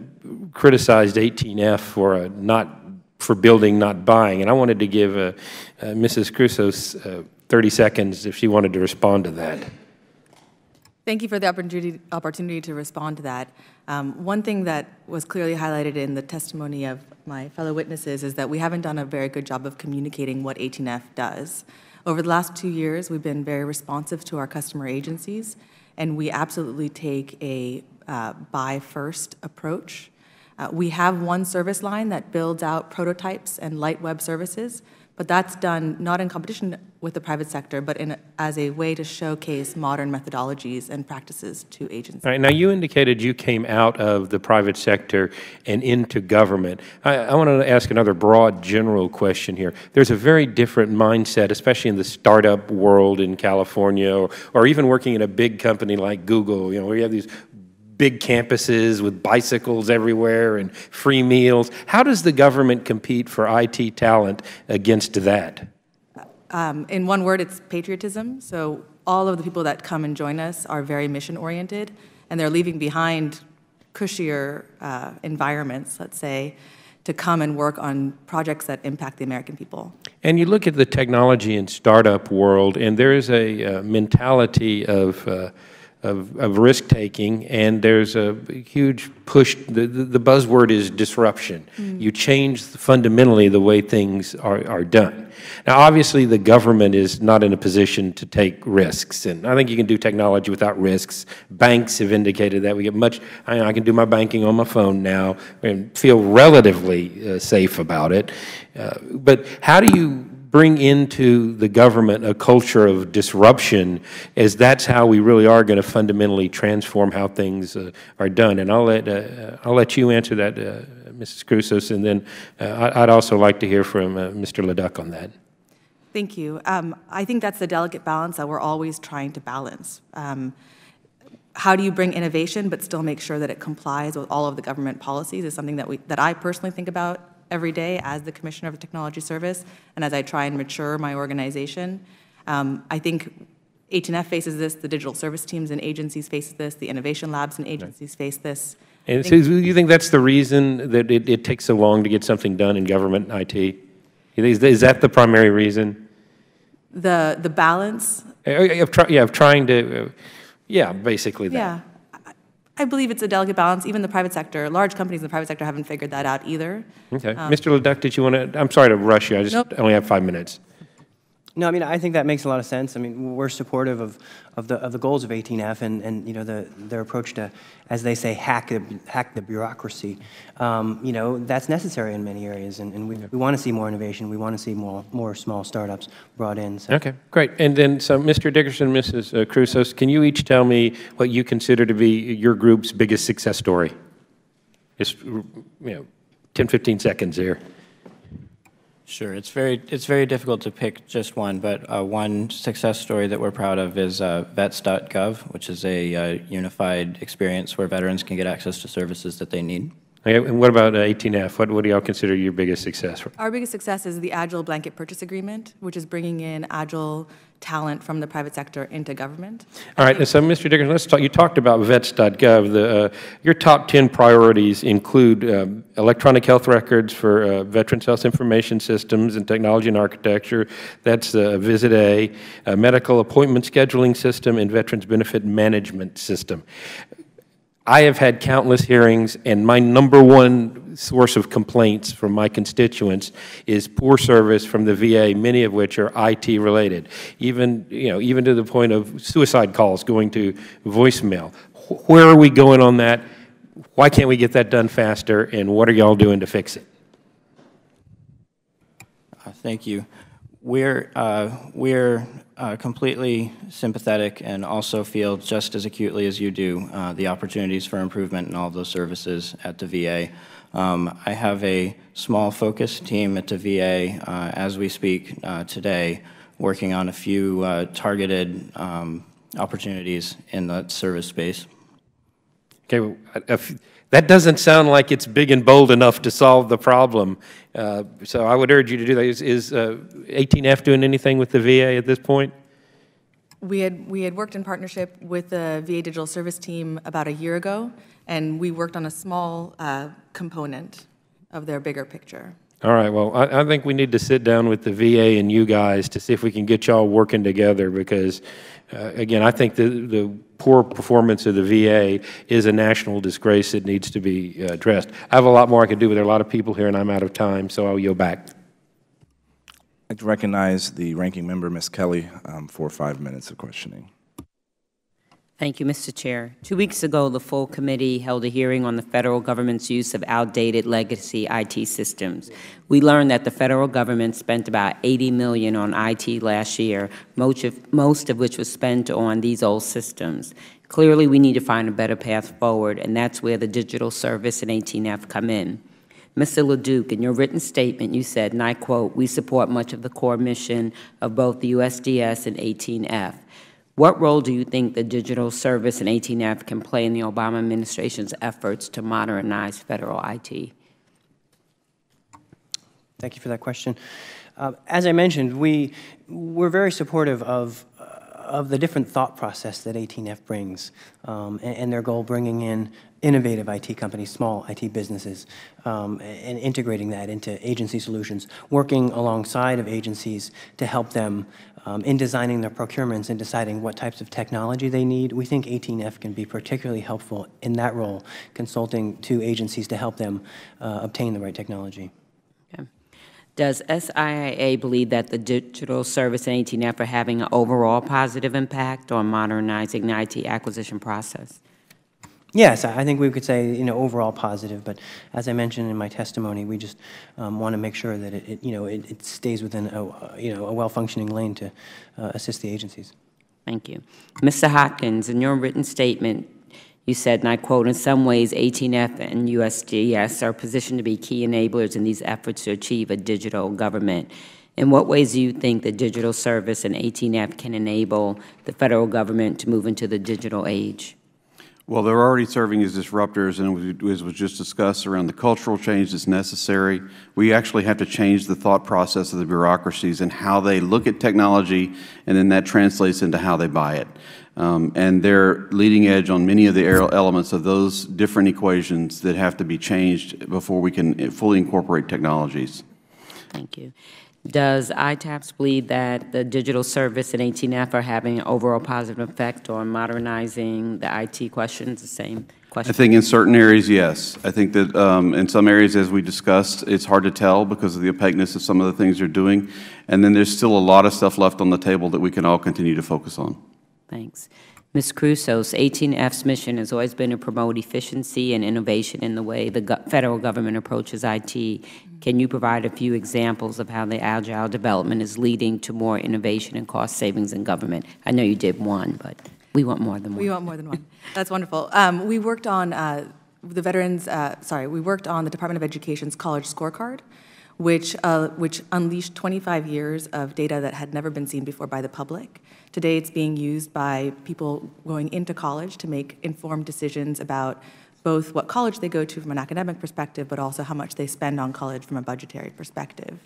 [SPEAKER 9] criticized 18F for a not for building, not buying. And I wanted to give uh, uh, Mrs. Chrousos uh, 30 seconds if she wanted to respond to that.
[SPEAKER 4] Thank you for the opportunity, opportunity to respond to that. Um, one thing that was clearly highlighted in the testimony of my fellow witnesses is that we haven't done a very good job of communicating what 18F does. Over the last two years, we've been very responsive to our customer agencies, and we absolutely take a uh, buy first approach uh, we have one service line that builds out prototypes and light web services, but that's done not in competition with the private sector, but in, as a way to showcase modern methodologies and practices to agencies.
[SPEAKER 9] All right, now you indicated you came out of the private sector and into government. I, I want to ask another broad general question here. There's a very different mindset, especially in the startup world in California, or, or even working in a big company like Google, you know, where you have these big campuses with bicycles everywhere and free meals. How does the government compete for IT talent against that?
[SPEAKER 4] Um, in one word, it's patriotism. So all of the people that come and join us are very mission oriented, and they're leaving behind cushier uh, environments, let's say, to come and work on projects that impact the American people.
[SPEAKER 9] And you look at the technology and startup world, and there is a uh, mentality of uh, of, of risk-taking, and there's a huge push, the, the the buzzword is disruption. You change fundamentally the way things are, are done. Now, obviously, the government is not in a position to take risks, and I think you can do technology without risks. Banks have indicated that. We get much, I, I can do my banking on my phone now and feel relatively uh, safe about it. Uh, but how do you bring into the government a culture of disruption as that's how we really are going to fundamentally transform how things uh, are done. And I'll let, uh, I'll let you answer that, uh, Mrs. Chrousos, and then uh, I'd also like to hear from uh, Mr. Leduc on that.
[SPEAKER 4] Thank you. Um, I think that's the delicate balance that we're always trying to balance. Um, how do you bring innovation but still make sure that it complies with all of the government policies is something that we that I personally think about every day as the Commissioner of the Technology Service and as I try and mature my organization. Um, I think 18F faces this, the digital service teams and agencies face this, the innovation labs and agencies face this.
[SPEAKER 9] And so you think that's the reason that it, it takes so long to get something done in government and IT? Think- Is that the primary reason?
[SPEAKER 4] The, the balance,
[SPEAKER 9] Uh, Of yeah, of trying to, uh, yeah, basically that.
[SPEAKER 4] yeah. I- believe it's a delicate balance. Even the private sector, large companies in the private sector haven't figured that out either.
[SPEAKER 9] Okay. Um, Mr. Leduc, did you want to, I'm sorry to rush you, I just
[SPEAKER 4] Nope.
[SPEAKER 9] only have five minutes.
[SPEAKER 7] No, I mean, I think that makes a lot of sense. I mean, we're supportive of, of the, of the goals of 18F and, and, you know, the, their approach to, as they say, hack the, hack the bureaucracy. Um, You know, that's necessary in many areas, and, and we, we want to see more innovation. We want to see more, more small startups brought in, so.
[SPEAKER 9] Okay, great. And then, so Mr. Dickerson, Mrs. uh, Chrousos, can you each tell me what you consider to be your group's biggest success story? Just, you know, 10, 15 seconds here.
[SPEAKER 3] Sure, it's very, it's very difficult to pick just one, but uh, one success story that we're proud of is uh, vets.gov, which is a uh, unified experience where veterans can get access to services that they need.
[SPEAKER 9] Okay, and what about uh, 18F? What, what do y'all consider your biggest success?
[SPEAKER 4] Our biggest success is the Agile Blanket Purchase Agreement, which is bringing in Agile talent from the private sector into government.
[SPEAKER 9] All right, so Mr. Dickerson, let's talk, you talked about vets.gov. The, uh, your top 10 priorities include um, electronic health records for uh, Veterans Health Information Systems and Technology and Architecture. That's uh, VistA medical appointment scheduling system, and Veterans Benefit Management System. I have had countless hearings, and my number one source of complaints from my constituents is poor service from the VA, many of which are IT-related, even, you know, even to the point of suicide calls going to voicemail. Where are we going on that? Why can't we get that done faster, and what are y'all doing to fix it?
[SPEAKER 3] Uh, Thank you. We're, uh, we're uh, completely sympathetic and also feel just as acutely as you do uh, the opportunities for improvement in all of those services at the VA. Um, I have a small focus team at the VA uh, as we speak uh, today, working on a few uh, targeted um, opportunities in that service space.
[SPEAKER 9] Okay, that doesn't sound like it's big and bold enough to solve the problem. Uh, So I would urge you to do that. Is- Is uh, 18F doing anything with the VA at this point?
[SPEAKER 4] We had, we had worked in partnership with the VA Digital Service Team about a year ago, and we worked on a small uh, component of their bigger picture.
[SPEAKER 9] All right, well, I, I think we need to sit down with the VA and you guys to see if we can get y'all working together because, uh, again, I think the, the poor performance of the VA is a national disgrace that needs to be uh, addressed. I have a lot more I could do, but there are a lot of people here and I'm out of time, so I'll yield back.
[SPEAKER 1] I'd like to recognize the ranking member, Ms. Kelly, um, for five minutes of questioning.
[SPEAKER 2] Thank you, Mr. Chair. Two weeks ago, the full committee held a hearing on the federal government's use of outdated legacy IT systems. We learned that the federal government spent about 80 million on IT last year, most of, most of which was spent on these old systems. Clearly, we need to find a better path forward, and that's where the digital service and 18F come in. Mr. Leduc, in your written statement, you said, and I quote, "We support much of the core mission of both the USDS and 18F." What role do you think the digital service and 18F can play in the Obama administration's efforts to modernize federal IT?
[SPEAKER 7] Thank you for that question. Uh, As I mentioned, we, we're very supportive of, uh, of the different thought process that 18F brings, um, and, and their goal bringing in innovative IT companies, small IT businesses, um, and integrating that into agency solutions, working alongside of agencies to help them um, in designing their procurements and deciding what types of technology they need. We think 18F can be particularly helpful in that role, consulting to agencies to help them uh, obtain the right technology.
[SPEAKER 2] Okay. Does SIA believe that the digital service and 18F are having an overall positive impact on modernizing the IT acquisition process?
[SPEAKER 7] Yes, I think we could say, you know, overall positive, but as I mentioned in my testimony, we just um, want to make sure that it, it, you know, it it stays within, a, you know, a well-functioning lane to uh, assist the agencies.
[SPEAKER 2] Thank you. Mr. Hodgkins, in your written statement, you said, and I quote, "In some ways, 18F and USDS are positioned to be key enablers in these efforts to achieve a digital government." In what ways do you think the digital service and 18F can enable the federal government to move into the digital age?
[SPEAKER 6] Well, they're already serving as disruptors, and as was just discussed around the cultural change that's necessary, we actually have to change the thought process of the bureaucracies and how they look at technology, and then that translates into how they buy it. Um, and they're leading edge on many of the elements of those different equations that have to be changed before we can fully incorporate technologies.
[SPEAKER 2] Thank you. Does ITAPS believe that the digital service and 18F are having an overall positive effect on modernizing the IT questions? The same question.
[SPEAKER 6] I think in certain areas, yes. I think that um, in some areas, as we discussed, it's hard to tell because of the opaqueness of some of the things they're doing. And then there's still a lot of stuff left on the table that we can all continue to focus on.
[SPEAKER 2] Thanks. Ms. Chrousos, 18F's mission has always been to promote efficiency and innovation in the way the federal government approaches IT. Can you provide a few examples of how the agile development is leading to more innovation and cost savings in government? I know you did one, but we want more than one.
[SPEAKER 4] We want more than one. That's wonderful. Um, we worked on uh, the veterans, uh, sorry, we worked on the Department of Education's college scorecard, which, uh, which unleashed 25 years of data that had never been seen before by the public. Today, it's being used by people going into college to make informed decisions about both what college they go to from an academic perspective, but also how much they spend on college from a budgetary perspective.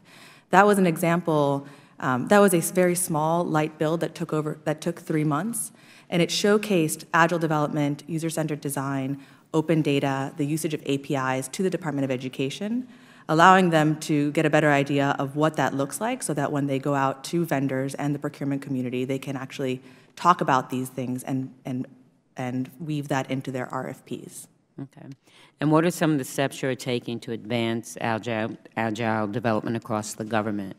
[SPEAKER 4] That was an example, um, that was a very small, light build that took over, that took three months, and it showcased agile development, user-centered design, open data, the usage of APIs to the Department of Education, allowing them to get a better idea of what that looks like so that when they go out to vendors and the procurement community, they can actually talk about these things and, and, and weave that into their RFPs.
[SPEAKER 2] Okay. And what are some of the steps you're taking to advance agile, agile development across the government?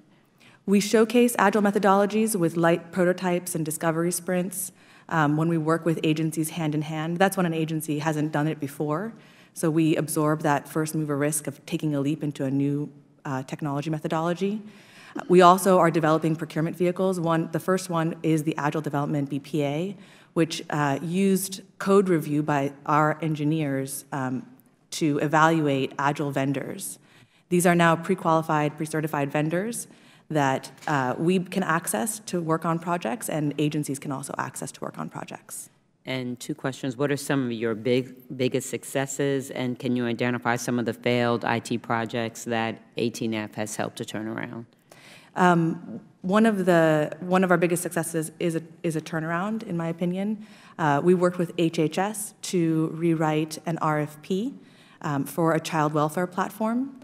[SPEAKER 4] We showcase agile methodologies with light prototypes and discovery sprints um, when we work with agencies hand in hand. That's when an agency hasn't done it before. So we absorb that first mover risk of taking a leap into a new uh, technology methodology. We also are developing procurement vehicles. One, the first one is the Agile Development BPA, which uh, used code review by our engineers um, to evaluate Agile vendors. These are now pre-qualified, pre-certified vendors that uh, we can access to work on projects and agencies can also access to work on projects.
[SPEAKER 2] And two questions. What are some of your big, biggest successes, and can you identify some of the failed IT projects that 18F has helped to turn around?
[SPEAKER 4] Um, one of the one of our biggest successes is a, is a turnaround, in my opinion. Uh, we worked with HHS to rewrite an RFP um, for a child welfare platform.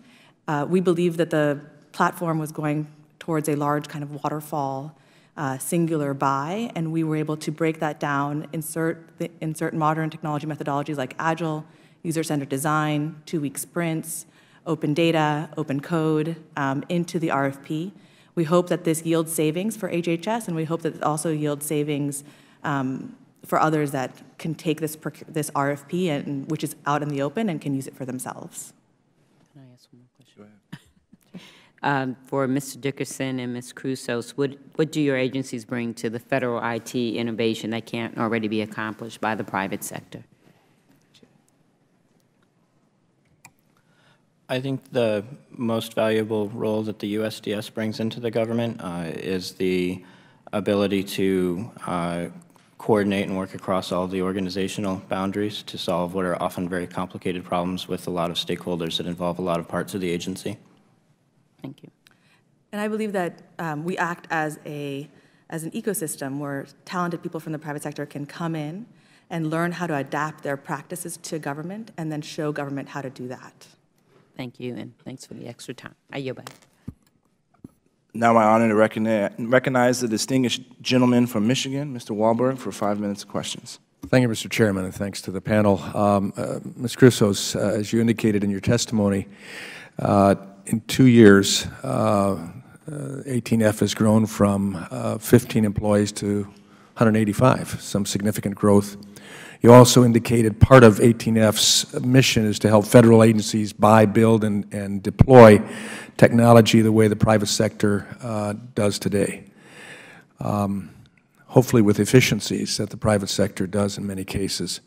[SPEAKER 4] Uh, we believe that the platform was going towards a large kind of waterfall uh, singular buy, and we were able to break that down, insert, the, insert modern technology methodologies like Agile, user-centered design, two-week sprints, open data, open code um, into the RFP. We hope that this yields savings for HHS, and we hope that it also yields savings um, for others that can take this, this RFP, and, which is out in the open, and can use it for themselves. Can I ask one more question? Go ahead. (laughs)
[SPEAKER 2] um, for Mr. Dickerson and Ms. Chrousos, what, what do your agencies bring to the federal IT innovation that can't already be accomplished by the private sector?
[SPEAKER 3] I think the most valuable role that the USDS brings into the government uh, is the ability to uh, coordinate and work across all the organizational boundaries to solve what are often very complicated problems with a lot of stakeholders that involve a lot of parts of the agency.
[SPEAKER 2] Thank you.
[SPEAKER 4] And I believe that um, we act as, a, as an ecosystem where talented people from the private sector can come in and learn how to adapt their practices to government and then show government how to do that.
[SPEAKER 2] Thank you, and thanks for the extra time. I yield back.
[SPEAKER 1] Now my honor to recognize, recognize the distinguished gentleman from Michigan, Mr. Walberg, for five minutes of questions.
[SPEAKER 10] Thank you, Mr. Chairman, and thanks to the panel. Um, uh, Ms. Chrousos, uh, as you indicated in your testimony, uh, in two years, uh, uh, 18F has grown from uh, 15 employees to 185, some significant growth. You also indicated part of 18F's mission is to help federal agencies buy, build, and, and deploy technology the way the private sector uh, does today. Um, hopefully with efficiencies that the private sector does in many cases.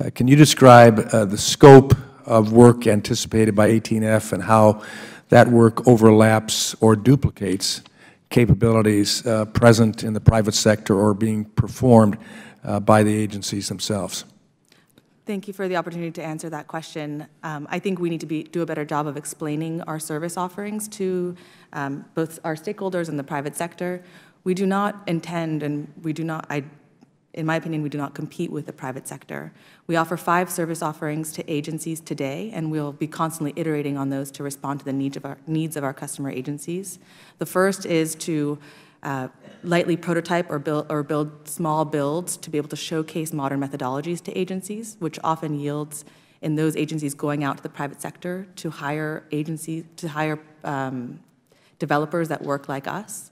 [SPEAKER 10] Uh, can you describe uh, the scope of work anticipated by 18F and how that work overlaps or duplicates capabilities uh, present in the private sector or being performed uh, by the agencies themselves?
[SPEAKER 4] Thank you for the opportunity to answer that question. Um, I think we need to be, do a better job of explaining our service offerings to um, both our stakeholders and the private sector. We do not intend, and we do not, I, in my opinion, we do not compete with the private sector. We offer five service offerings to agencies today, and we'll be constantly iterating on those to respond to the needs of our, needs of our customer agencies. The first is to uh, lightly prototype or build, or build small builds to be able to showcase modern methodologies to agencies, which often yields in those agencies going out to the private sector to hire agencies, to hire um, developers that work like us.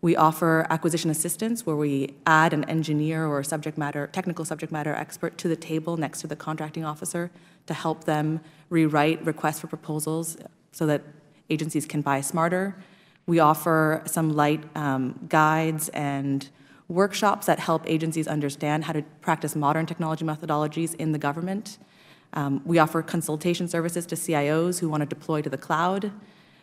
[SPEAKER 4] We offer acquisition assistance where we add an engineer or a subject matter, technical subject matter expert to the table next to the contracting officer to help them rewrite requests for proposals so that agencies can buy smarter we offer some light um, guides and workshops that help agencies understand how to practice modern technology methodologies in the government. Um, we offer consultation services to CIOs who want to deploy to the cloud.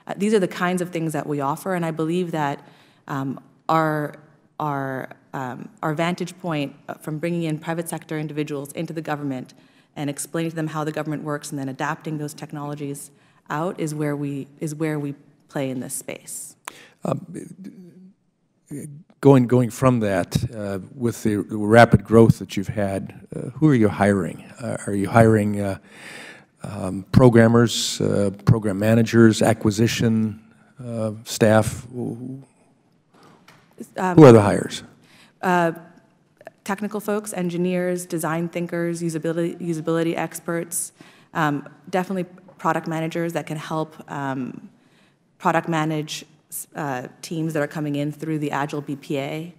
[SPEAKER 4] Uh, these are the kinds of things that we offer, and I believe that um, our, our, um, our vantage point uh, from bringing in private sector individuals into the government and explaining to them how the government works and then adapting those technologies out is where we, is where we play in this space. Um,
[SPEAKER 10] going going from that, uh, with the, rapid growth that you've had, uh, who are you hiring? Uh, are you hiring uh, um, programmers, uh, program managers, acquisition uh, staff? Um, who are the hires?
[SPEAKER 4] technical folks, engineers, design thinkers, usability, usability experts, um, definitely product managers that can help um, product manage uh, teams that are coming in through the Agile BPA.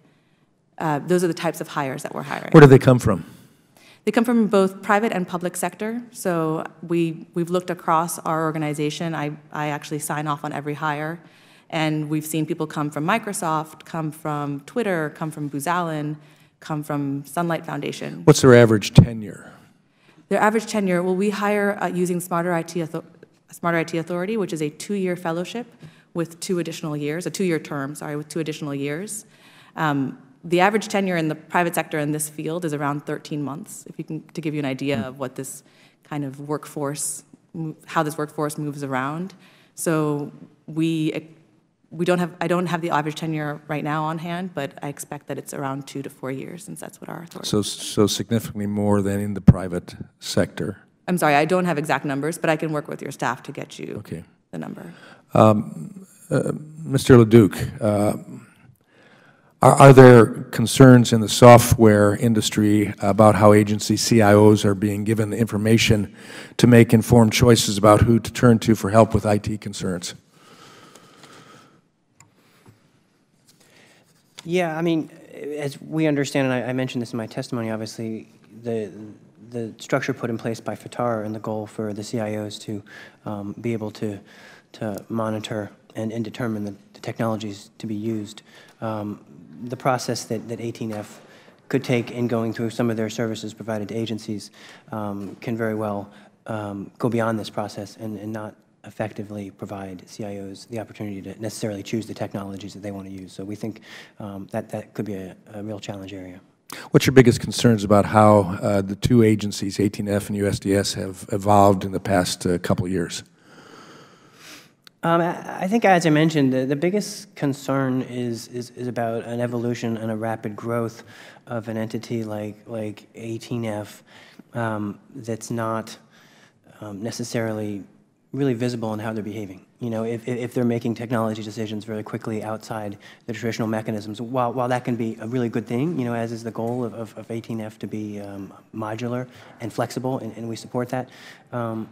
[SPEAKER 4] Uh, those are the types of hires that we're hiring.
[SPEAKER 10] Where do they come from?
[SPEAKER 4] They come from both private and public sector. So we, we've looked across our organization. I, I actually sign off on every hire. And we've seen people come from Microsoft, come from Twitter, come from Booz Allen, come from Sunlight Foundation.
[SPEAKER 10] What's their average tenure?
[SPEAKER 4] Their average tenure, well, we hire uh, using Smarter IT Smarter IT Authority, which is a two-year fellowship with two additional years, a two-year term, sorry, with two additional years. Um, the average tenure in the private sector in this field is around 13 months, if you can, to give you an idea of what this kind of workforce, how this workforce moves around. So we, we don't have, I don't have the average tenure right now on hand, but I expect that it's around two to four years, since that's what our authority.
[SPEAKER 10] So, so significantly more than in the private sector.
[SPEAKER 4] I'm sorry, I don't have exact numbers, but I can work with your staff to get you
[SPEAKER 10] okay.
[SPEAKER 4] the number.
[SPEAKER 10] Um, uh, Mr. Leduc, uh, are, are, there concerns in the software industry about how agency CIOs are being given the information to make informed choices about who to turn to for help with IT concerns?
[SPEAKER 7] Yeah, I mean, as we understand, and I, I mentioned this in my testimony, obviously, the the structure put in place by FITARA and the goal for the CIOs to um, be able to, to monitor and, and determine the, the technologies to be used. Um, the process that, that 18F could take in going through some of their services provided to agencies um, can very well um, go beyond this process and, and not effectively provide CIOs the opportunity to necessarily choose the technologies that they want to use. So we think um, that that could be a, a real challenge area.
[SPEAKER 10] What's your biggest concerns about how uh, the two agencies, 18F and USDS, have evolved in the past uh, couple years?
[SPEAKER 7] Um, I think, as I mentioned, the, the biggest concern is, is, is about an evolution and a rapid growth of an entity like, like 18F um, that's not um, necessarily really visible in how they're behaving. You know, if, if they're making technology decisions very quickly outside the traditional mechanisms, while, while that can be a really good thing, you know, as is the goal of, of, of 18F to be um, modular and flexible, and, and we support that, um,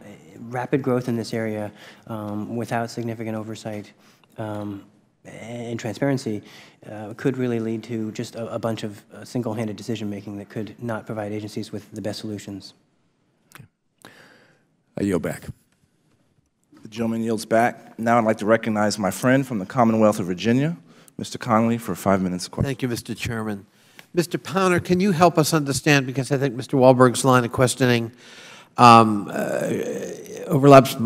[SPEAKER 7] rapid growth in this area um, without significant oversight um, and transparency uh, could really lead to just a, a bunch of uh, single-handed decision-making that could not provide agencies with the best solutions.
[SPEAKER 10] I yield back.
[SPEAKER 1] Gentleman yields back. Now I'd like to recognize my friend from the Commonwealth of Virginia, Mr. Connolly, for five minutes of.
[SPEAKER 8] Thank you, Mr. Chairman. Mr. Powner, can you help us understand, because I think Mr. Walberg's line of questioning um, uh, overlaps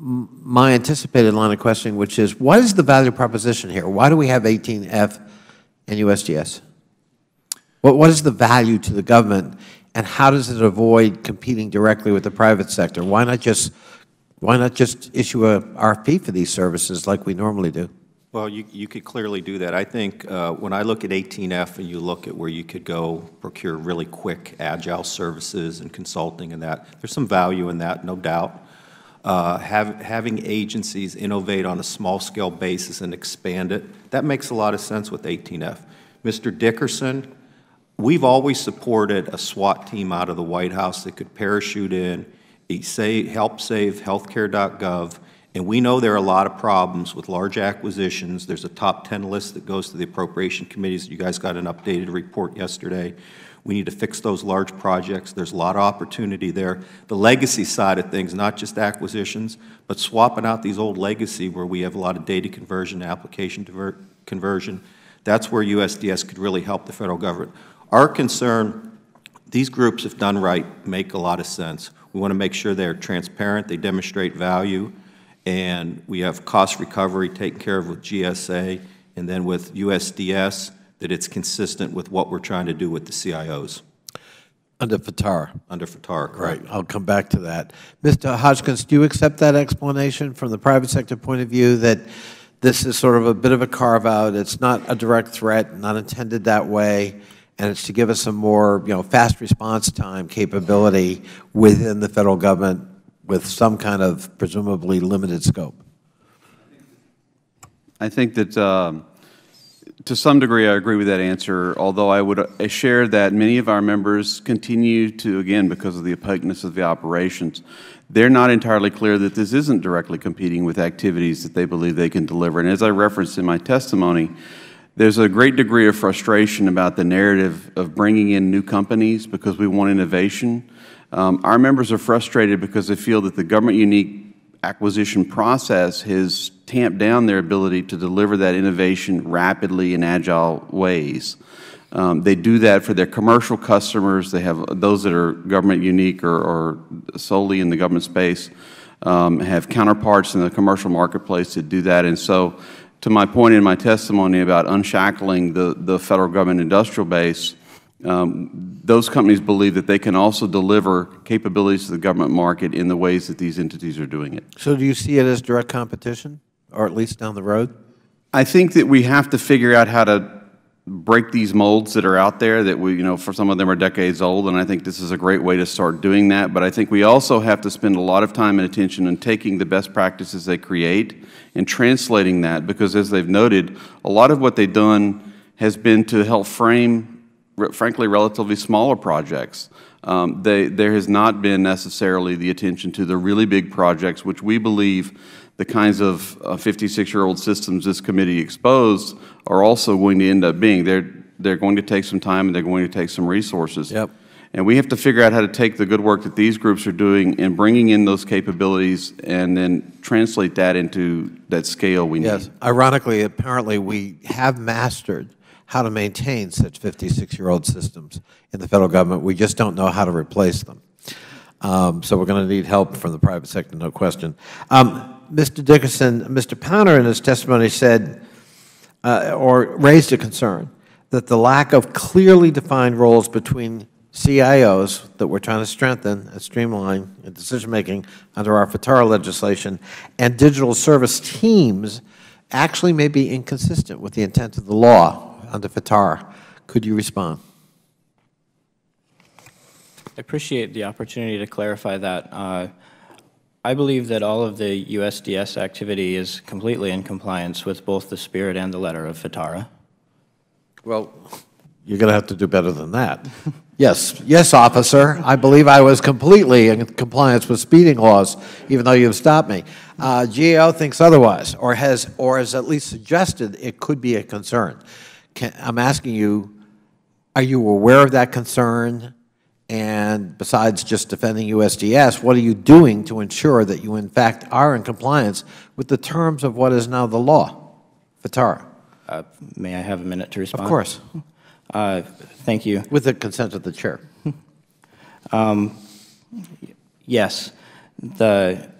[SPEAKER 8] my anticipated line of questioning, which is, what is the value proposition here? Why do we have 18F and USDS? What, what is the value to the government, and how does it avoid competing directly with the private sector? Why not just, why not just issue a RFP for these services like we normally do?
[SPEAKER 5] Well, you, you could clearly do that. I think uh, when I look at 18F and you look at where you could go procure really quick, agile services and consulting and that, there's some value in that, no doubt. Uh, have, having agencies innovate on a small-scale basis and expand it, that makes a lot of sense with 18F. Mr. Dickerson, we've always supported a SWAT team out of the White House that could parachute in, say, help save healthcare.gov, and we know there are a lot of problems with large acquisitions. There's a top 10 list that goes to the appropriation committees. You guys got an updated report yesterday. We need to fix those large projects. There's a lot of opportunity there. The legacy side of things, not just acquisitions, but swapping out these old legacy where we have a lot of data conversion, application conversion, that's where USDS could really help the Federal Government. Our concern, these groups, if done right, make a lot of sense. We want to make sure they're transparent, they demonstrate value, and we have cost recovery taken care of with GSA, and then with USDS, that it's consistent with what we're trying to do with the CIOs.
[SPEAKER 8] Under FITARA.
[SPEAKER 5] Under FITARA, correct.
[SPEAKER 8] Right, I'll come back to that. Mr. Hodgkins, do you accept that explanation from the private sector point of view that this is sort of a bit of a carve-out, it's not a direct threat, not intended that way, and it's to give us some more, you know, fast response time capability within the Federal Government with some kind of presumably limited scope?
[SPEAKER 6] I think that um, to some degree, I agree with that answer, although I would share that many of our members continue to, again, because of the opaqueness of the operations, they're not entirely clear that this isn't directly competing with activities that they believe they can deliver. And as I referenced in my testimony, there's a great degree of frustration about the narrative of bringing in new companies because we want innovation. Um, our members are frustrated because they feel that the government unique acquisition process has tamped down their ability to deliver that innovation rapidly in agile ways. Um, they do that for their commercial customers. They have those that are government unique or, or solely in the government space um, have counterparts in the commercial marketplace that do that. And so, to my point in my testimony about unshackling the, the federal government industrial base, um, those companies believe that they can also deliver capabilities to the government market in the ways that these entities are doing it.
[SPEAKER 8] So do you see it as direct competition, or at least down the road?
[SPEAKER 6] I think that we have to figure out how to break these molds that are out there that we, you know, for some of them are decades old, and I think this is a great way to start doing that. But I think we also have to spend a lot of time and attention in taking the best practices they create and translating that, because as they've noted, a lot of what they've done has been to help frame frankly, relatively smaller projects. Um, they, there has not been necessarily the attention to the really big projects, which we believe the kinds of 56-year-old uh, systems this committee exposed are also going to end up being. They're, they're going to take some time and they're going to take some resources.
[SPEAKER 8] Yep.
[SPEAKER 6] And we have to figure out how to take the good work that these groups are doing and bringing in those capabilities and then translate that into that scale we need.
[SPEAKER 8] Yes. Ironically, apparently we have mastered how to maintain such 56-year-old systems in the Federal Government. We just don't know how to replace them. Um, so we're going to need help from the private sector, no question. Um, Mr. Dickerson, Mr. Powner in his testimony said, uh, or raised a concern, that the lack of clearly defined roles between CIOs that we're trying to strengthen and streamline in decision-making under our FITARA legislation and digital service teams actually may be inconsistent with the intent of the law under FITARA. Could you respond?
[SPEAKER 3] I appreciate the opportunity to clarify that. Uh, I believe that all of the USDS activity is completely in compliance with both the spirit and the letter of FITARA.
[SPEAKER 8] Well, you're going to have to do better than that. (laughs) yes, yes, officer. I believe I was completely in compliance with speeding laws, even though you've stopped me. Uh, GAO thinks otherwise, or has, or has at least suggested it could be a concern. Can, I'm asking you, are you aware of that concern? And besides just defending USDS, what are you doing to ensure that you, in fact, are in compliance with the terms of what is now the law, FITARA?
[SPEAKER 3] Uh, may I have a minute to respond?
[SPEAKER 8] Of course.
[SPEAKER 3] Uh, thank you.
[SPEAKER 8] With the consent of the Chair. (laughs)
[SPEAKER 3] um, yes. The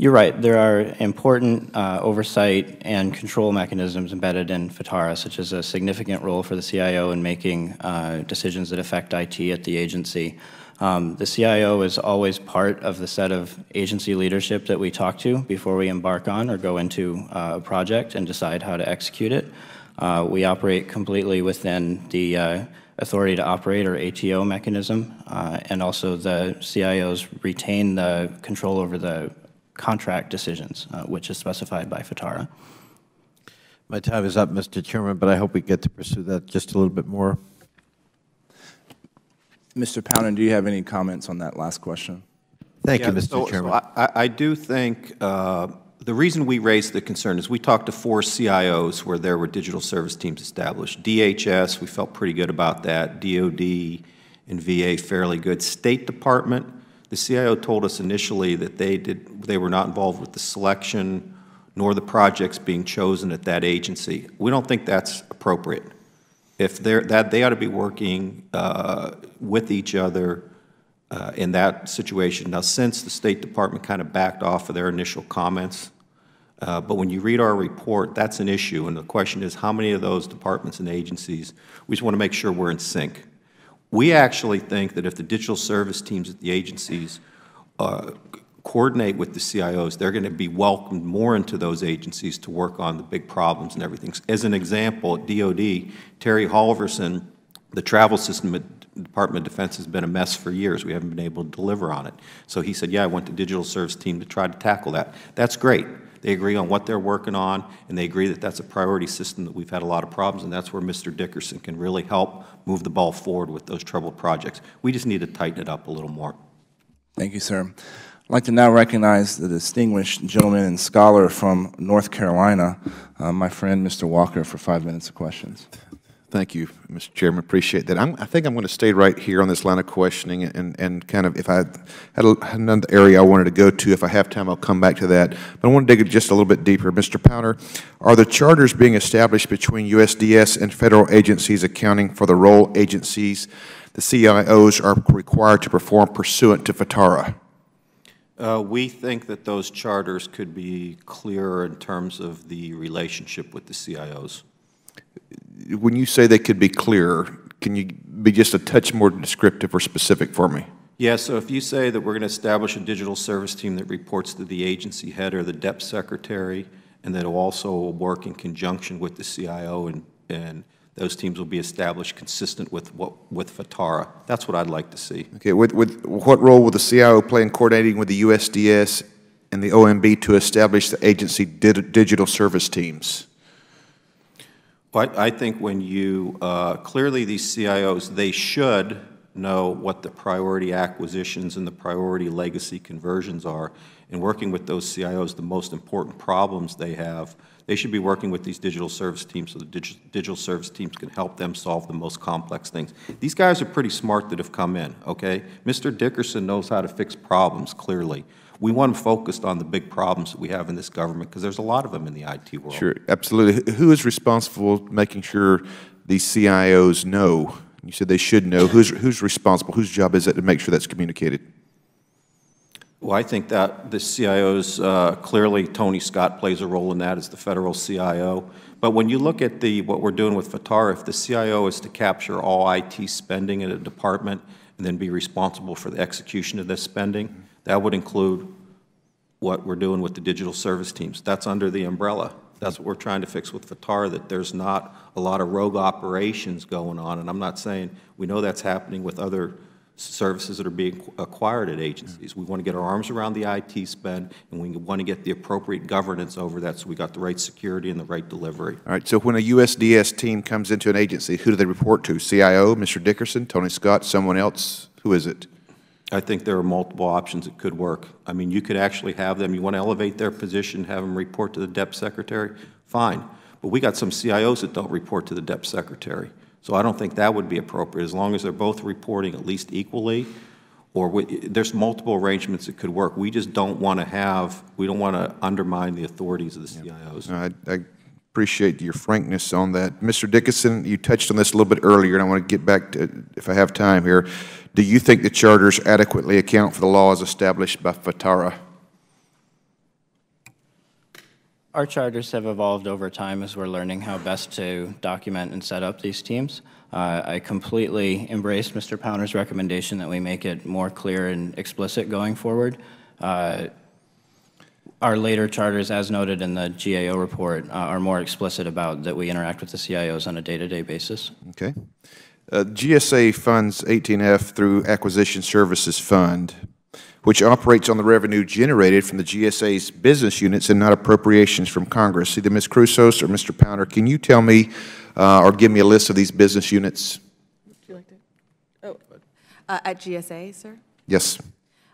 [SPEAKER 3] you're right. There are important uh, oversight and control mechanisms embedded in FITARA, such as a significant role for the CIO in making uh, decisions that affect IT at the agency. Um, the CIO is always part of the set of agency leadership that we talk to before we embark on or go into uh, a project and decide how to execute it. Uh, we operate completely within the uh, authority to operate or ATO mechanism, uh, and also the CIOs retain the control over the contract decisions, uh, which is specified by FITARA.
[SPEAKER 8] My time is up, Mr. Chairman, but I hope we get to pursue that just a little bit more.
[SPEAKER 1] Mr. Powner, do you have any comments on that last question?
[SPEAKER 8] Thank
[SPEAKER 5] yeah,
[SPEAKER 8] you, Mr.
[SPEAKER 5] So,
[SPEAKER 8] Chairman.
[SPEAKER 5] so I, I, do think uh, the reason we raised the concern is we talked to four CIOs where there were digital service teams established. DHS, we felt pretty good about that. DOD and VA, fairly good. State Department, the CIO told us initially that they, did, they were not involved with the selection nor the projects being chosen at that agency. We don't think that's appropriate. If they're, that, they ought to be working uh, with each other uh, in that situation. Now, since the State Department kind of backed off of their initial comments, uh, but when you read our report, that's an issue, and the question is how many of those departments and agencies, we just want to make sure we're in sync. We actually think that if the digital service teams at the agencies uh, coordinate with the CIOs, they're going to be welcomed more into those agencies to work on the big problems and everything. As an example, at DOD, Terry Halvorsen, the travel system at Department of Defense has been a mess for years. We haven't been able to deliver on it. So he said, yeah, I want the digital service team to try to tackle that. That's great. They agree on what they're working on, and they agree that that's a priority system that we've had a lot of problems, and that's where Mr. Dickerson can really help move the ball forward with those troubled projects. We just need to tighten it up a little more.
[SPEAKER 1] Thank you, sir. I'd like to now recognize the distinguished gentleman and scholar from North Carolina, uh, my friend Mr. Walker, for five minutes of questions.
[SPEAKER 11] Thank you, Mr. Chairman. Appreciate that. I'm, i think I'm going to stay right here on this line of questioning and, and kind of, if I had another area I wanted to go to, if I have time, I'll come back to that. But I want to dig just a little bit deeper. Mr. Powner, are the charters being established between USDS and federal agencies accounting for the role agencies, the CIOs, are required to perform pursuant to FITARA?
[SPEAKER 5] Uh, we think that those charters could be clearer in terms of the relationship with the CIOs
[SPEAKER 11] when you say they could be clearer, can you be just a touch more descriptive or specific for me?
[SPEAKER 5] Yeah, so if you say that we're going to establish a digital service team that reports to the agency head or the DEP secretary, and that will also work in conjunction with the CIO, and, and those teams will be established consistent with what with FITARA. That's what I'd like to see.
[SPEAKER 11] Okay, with, with what role will the CIO play in coordinating with the USDS and the OMB to establish the agency digital service teams?
[SPEAKER 5] Well, I, think when you, uh, clearly these CIOs, they should know what the priority acquisitions and the priority legacy conversions are. And working with those CIOs, the most important problems they have, they should be working with these digital service teams so the dig digital service teams can help them solve the most complex things. These guys are pretty smart that have come in, okay? Mr. Dickerson knows how to fix problems, clearly. We want them focused on the big problems that we have in this government because there's a lot of them in the IT world.
[SPEAKER 11] Sure, absolutely. Who is responsible for making sure these CIOs know? You said they should know. Who's, who's responsible? Whose job is it to make sure that's communicated?
[SPEAKER 5] Well, I think that the CIOs, uh, clearly Tony Scott plays a role in that as the federal CIO. But when you look at the, what we're doing with FITARA, if the CIO is to capture all IT spending in a department and then be responsible for the execution of this spending, that would include what we're doing with the digital service teams. That's under the umbrella. That's what we're trying to fix with FITARA, that there's not a lot of rogue operations going on. And I'm not saying, we know that's happening with other services that are being acquired at agencies. We want to get our arms around the IT spend, and we want to get the appropriate governance over that so we got the right security and the right delivery.
[SPEAKER 11] All right, so when a USDS team comes into an agency, who do they report to? CIO, Mr. Dickerson, Tony Scott, someone else? Who is it?
[SPEAKER 5] I think there are multiple options that could work. I mean, you could actually have them, you want to elevate their position, have them report to the DEP secretary, fine. But we got some CIOs that don't report to the DEP secretary. So I don't think that would be appropriate, as long as they're both reporting at least equally, or we, there's multiple arrangements that could work. We just don't want to have, we don't want to undermine the authorities of the CIOs.
[SPEAKER 11] I, I appreciate your frankness on that. Mr. Dickerson, you touched on this a little bit earlier, and I want to get back to, if I have time here. Do you think the charters adequately account for the laws established by FITARA?
[SPEAKER 3] Our charters have evolved over time as we're learning how best to document and set up these teams. Uh, I completely embrace Mr. Powner's recommendation that we make it more clear and explicit going forward. Uh, our later charters, as noted in the GAO report, uh, are more explicit about that we interact with the CIOs on a day-to-day -day basis.
[SPEAKER 11] Okay. Uh, GSA funds 18F through Acquisition Services Fund which operates on the revenue generated from the GSA's business units and not appropriations from Congress. Either Ms. Chrousos or Mr. Powner, can you tell me uh, or give me a list of these business units?
[SPEAKER 4] Would you like to? Oh, uh, at GSA, sir?
[SPEAKER 11] Yes.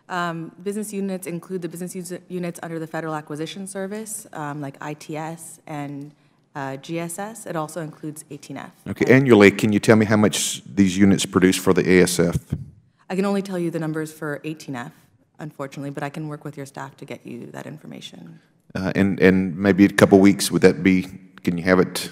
[SPEAKER 4] Um, business units include the business units under the Federal Acquisition Service, um, like ITS and uh, GSS. It also includes 18F.
[SPEAKER 11] Okay. Annually, can you tell me how much these units produce for the ASF?
[SPEAKER 4] I can only tell you the numbers for 18F unfortunately, but I can work with your staff to get you that information.
[SPEAKER 11] Uh, and, and maybe a couple weeks, would that be, can you have it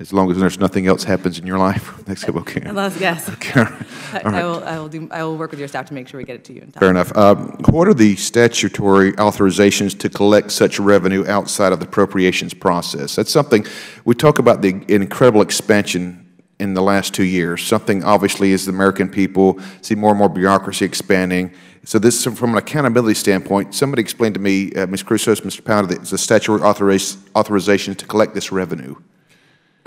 [SPEAKER 11] as long as there's nothing else happens in your life? (laughs) Next couple, okay. (laughs)
[SPEAKER 4] Unless, yes. (laughs)
[SPEAKER 11] Okay.
[SPEAKER 4] I, I, will, I, will do, I will work with your staff to make sure we get it to you in time.
[SPEAKER 11] Fair enough. Um, what are the statutory authorizations to collect such revenue outside of the appropriations process? That's something, we talk about the incredible expansion in the last two years. Something obviously is the American people see more and more bureaucracy expanding. So this, from an accountability standpoint, somebody explained to me, uh, Ms. Chrousos, Mr. Powner, the statutory authorization to collect this revenue.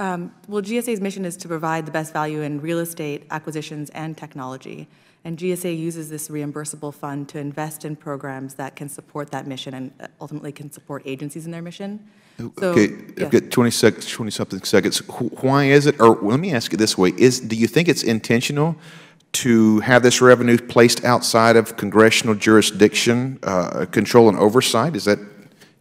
[SPEAKER 4] Um, well, GSA's mission is to provide the best value in real estate acquisitions and technology. And GSA uses this reimbursable fund to invest in programs that can support that mission and uh, ultimately can support agencies in their mission.
[SPEAKER 11] So, okay, yeah. I've got 20 seconds, 20 something seconds. Why is it, or let me ask it this way, is, do you think it's intentional to have this revenue placed outside of congressional jurisdiction, uh, control and oversight? Is that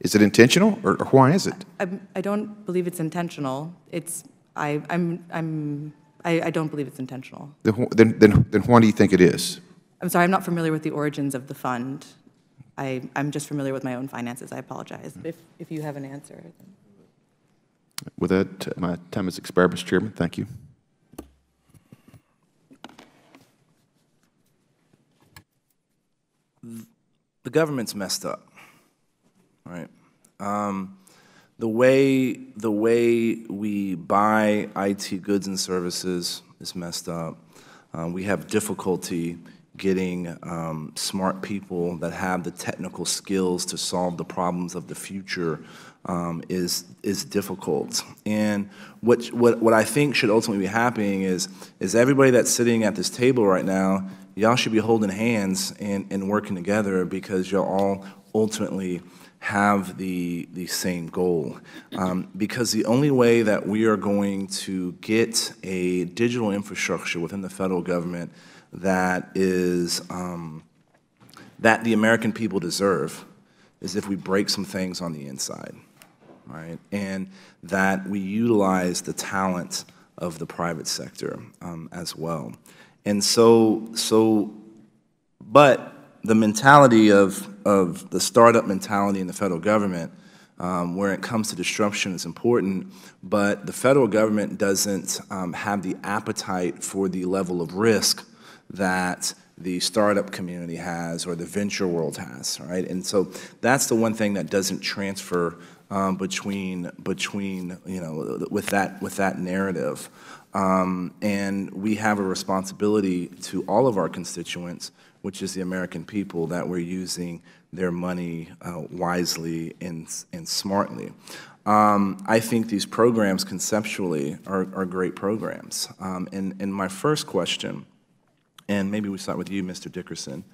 [SPEAKER 11] is it intentional, or, or why is it?
[SPEAKER 4] I, I, don't believe it's intentional. It's I I'm I'm I, I don't believe it's intentional.
[SPEAKER 11] Then, then then then why do you think it is?
[SPEAKER 4] I'm sorry, I'm not familiar with the origins of the fund. I I'm just familiar with my own finances. I apologize. If if you have an answer. Then.
[SPEAKER 11] With that, my time has expired, Mr. Chairman. Thank you.
[SPEAKER 1] the government's messed up, right? Um, the way the way we buy IT goods and services is messed up. Um, we have difficulty getting um, smart people that have the technical skills to solve the problems of the future um, is is difficult. And what what what I think should ultimately be happening is is everybody that's sitting at this table right now y'all should be holding hands and, and working together because y'all all ultimately have the, the same goal. Um, because the only way that we are going to get a digital infrastructure within the federal government that is um, that the American people deserve is if we break some things on the inside, right? And that we utilize the talent of the private sector um, as well. And so, so, but the mentality of, of the startup mentality in the federal government, um, where it comes to disruption, is important, but the federal government doesn't um, have the appetite for the level of risk that the startup community has or the venture world has, right? And so that's the one thing that doesn't transfer um, between, between, you know, with that, with that narrative. Um, and we have a responsibility to all of our constituents, which is the American people, that we're using their money uh, wisely and, and smartly. Um, I think these programs conceptually are, are great programs. Um, and, and my first question, and maybe we start with you, Mr. Dickerson,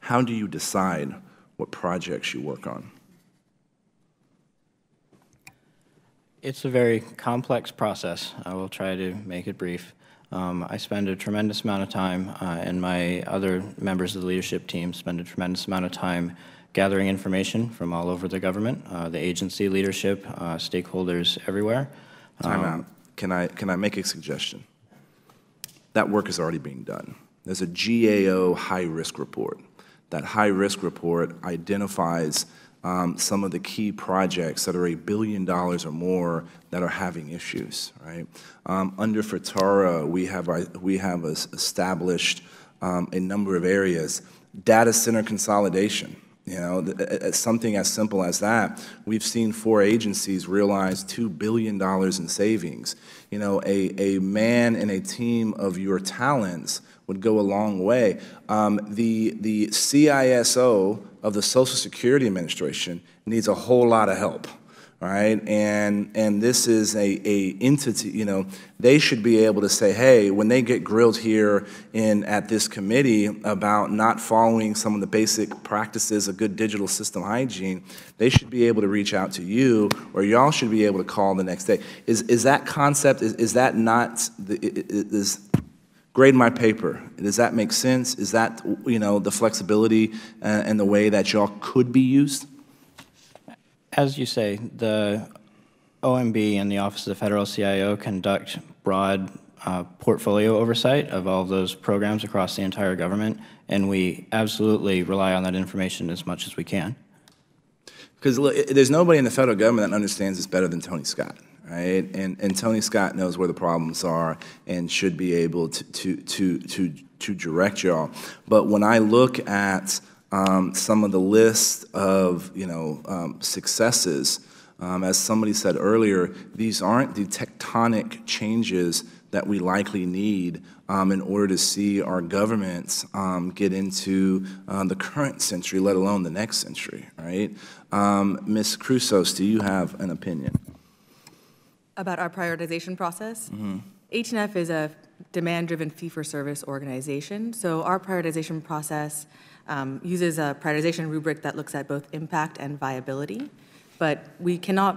[SPEAKER 1] how do you decide what projects you work on?
[SPEAKER 3] It's a very complex process. I will try to make it brief. Um, I spend a tremendous amount of time, uh, and my other members of the leadership team spend a tremendous amount of time gathering information from all over the government, uh, the agency leadership, uh, stakeholders everywhere.
[SPEAKER 1] Time
[SPEAKER 3] Um,
[SPEAKER 1] out. Can I, can I make a suggestion? That work is already being done. There's a GAO high-risk report. That high-risk report identifies um, some of the key projects that are a billion dollars or more that are having issues, right? Um, under FITARA, we have, we have established um, a number of areas. Data center consolidation, you know, th- something as simple as that. We've seen four agencies realize $2 billion in savings. You know, a, a man and a team of your talents would go a long way. Um, the, the CISO of the Social Security Administration needs a whole lot of help, right? And, and this is a, a entity, you know, they should be able to say, hey, when they get grilled here in, at this committee about not following some of the basic practices of good digital system hygiene, they should be able to reach out to you, or y'all should be able to call the next day. Is, is that concept, is, is that not, the, is, grade my paper. Does that make sense? Is that, you know, the flexibility uh, and the way that y'all could be used?
[SPEAKER 3] As you say, the OMB and the Office of the Federal CIO conduct broad uh, portfolio oversight of all of those programs across the entire government, and we absolutely rely on that information as much as we can.
[SPEAKER 1] Because there's nobody in the federal government that understands this better than Tony Scott, right? And, and Tony Scott knows where the problems are and should be able to, to, to, to, to direct y'all. But when I look at um, some of the list of, you know, um, successes, um, as somebody said earlier, these aren't the tectonic changes that we likely need um, in order to see our governments um, get into uh, the current century, let alone the next century, right? Um, Ms. Chrousos, do you have an opinion?
[SPEAKER 4] About our prioritization process?
[SPEAKER 1] Mm-hmm.
[SPEAKER 4] 18F is a demand-driven fee-for-service organization, so our prioritization process um, uses a prioritization rubric that looks at both impact and viability, but we cannot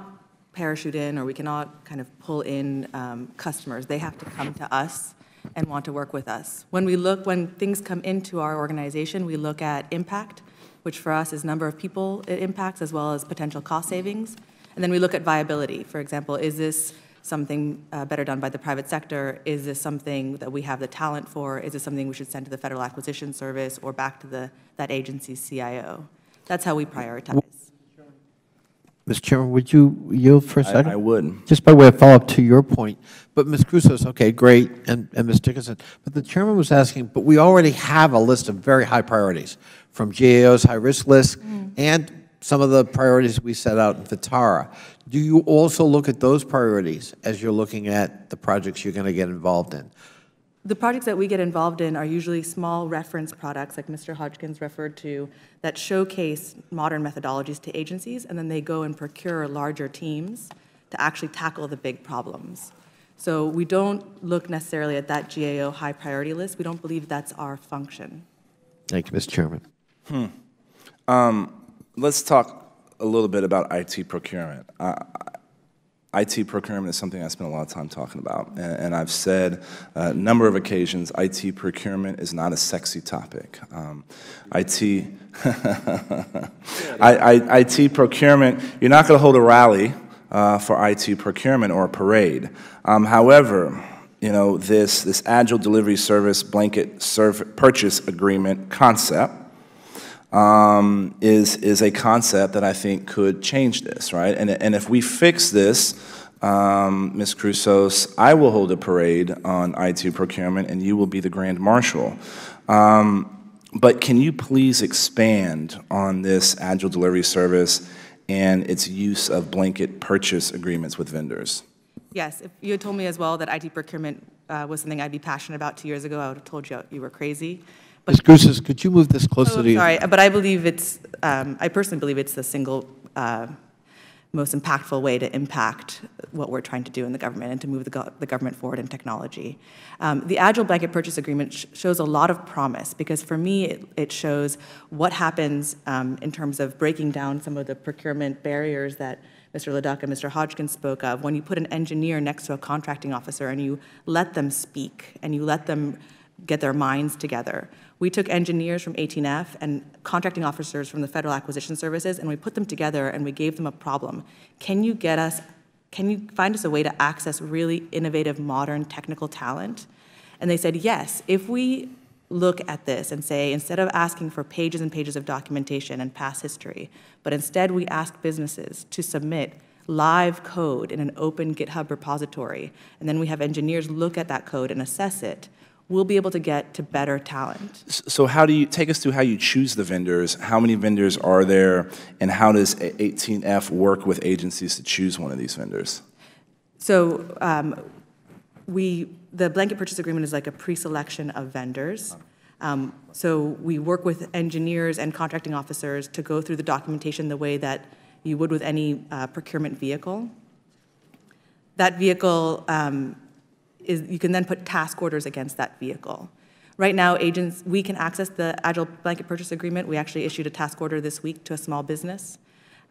[SPEAKER 4] parachute in or we cannot kind of pull in um, customers. They have to come to us and want to work with us. When we look, when things come into our organization, we look at impact, which for us is number of people it impacts as well as potential cost savings. And then we look at viability. For example, is this something uh, better done by the private sector? Is this something that we have the talent for? Is this something we should send to the Federal Acquisition Service or back to the, that agency's CIO? That's how we prioritize.
[SPEAKER 8] Mr. Chairman, would you yield for a second?
[SPEAKER 1] I would.
[SPEAKER 8] Just by way of follow-up to your point, but Ms. Chrousos, okay, great, and, and Ms. Dickerson, but the chairman was asking, but we already have a list of very high priorities, from GAO's high-risk list and some of the priorities we set out in FITARA. Do you also look at those priorities as you're looking at the projects you're going to get involved in?
[SPEAKER 4] The projects that we get involved in are usually small reference products, like Mr. Hodgkins referred to, that showcase modern methodologies to agencies, and then they go and procure larger teams to actually tackle the big problems. So we don't look necessarily at that GAO high priority list. We don't believe that's our function.
[SPEAKER 8] Thank you, Mr. Chairman. Hmm.
[SPEAKER 1] Um, Let's talk a little bit about IT procurement. Uh, IT procurement is something I spend a lot of time talking about, and, and I've said uh, a number of occasions, IT procurement is not a sexy topic. Um, IT, (laughs) I, I, IT procurement, you're not going to hold a rally uh, for IT procurement or a parade. Um, however, you know, this, this agile delivery service blanket serv- purchase agreement concept um, is, is a concept that I think could change this, right? And, and if we fix this, um, Ms. Chrousos, I will hold a parade on IT procurement and you will be the grand marshal. Um, But can you please expand on this Agile Delivery Service and its use of blanket purchase agreements with vendors?
[SPEAKER 4] Yes, if you had told me as well that IT procurement uh, was something I'd be passionate about two years ago, I would have told you you were crazy.
[SPEAKER 12] Ms. Chrousos, could you move this
[SPEAKER 4] Oh,
[SPEAKER 12] closer to
[SPEAKER 4] I'm
[SPEAKER 12] you?
[SPEAKER 4] sorry, but I believe it's, um, I personally believe it's the single uh, most impactful way to impact what we're trying to do in the government and to move the, go- the government forward in technology. Um, the Agile Blanket Purchase Agreement sh- shows a lot of promise because for me, it, it shows what happens um, in terms of breaking down some of the procurement barriers that Mr. LeDuc and Mr. Hodgkin spoke of. When you put an engineer next to a contracting officer and you let them speak and you let them get their minds together. We took engineers from 18F and contracting officers from the Federal Acquisition Services, and we put them together and we gave them a problem. Can you get us, can you find us a way to access really innovative, modern technical talent? And they said, yes, if we look at this and say, instead of asking for pages and pages of documentation and past history, but instead we ask businesses to submit live code in an open GitHub repository, and then we have engineers look at that code and assess it, we'll be able to get to better talent.
[SPEAKER 1] So how do you, take us through how you choose the vendors, how many vendors are there, and how does 18F work with agencies to choose one of these vendors?
[SPEAKER 4] So um, we, the blanket purchase agreement is like a pre-selection of vendors. Um, So we work with engineers and contracting officers to go through the documentation the way that you would with any uh, procurement vehicle. That vehicle um, is, you can then put task orders against that vehicle. Right now, agents, we can access the Agile Blanket Purchase Agreement. We actually issued a task order this week to a small business.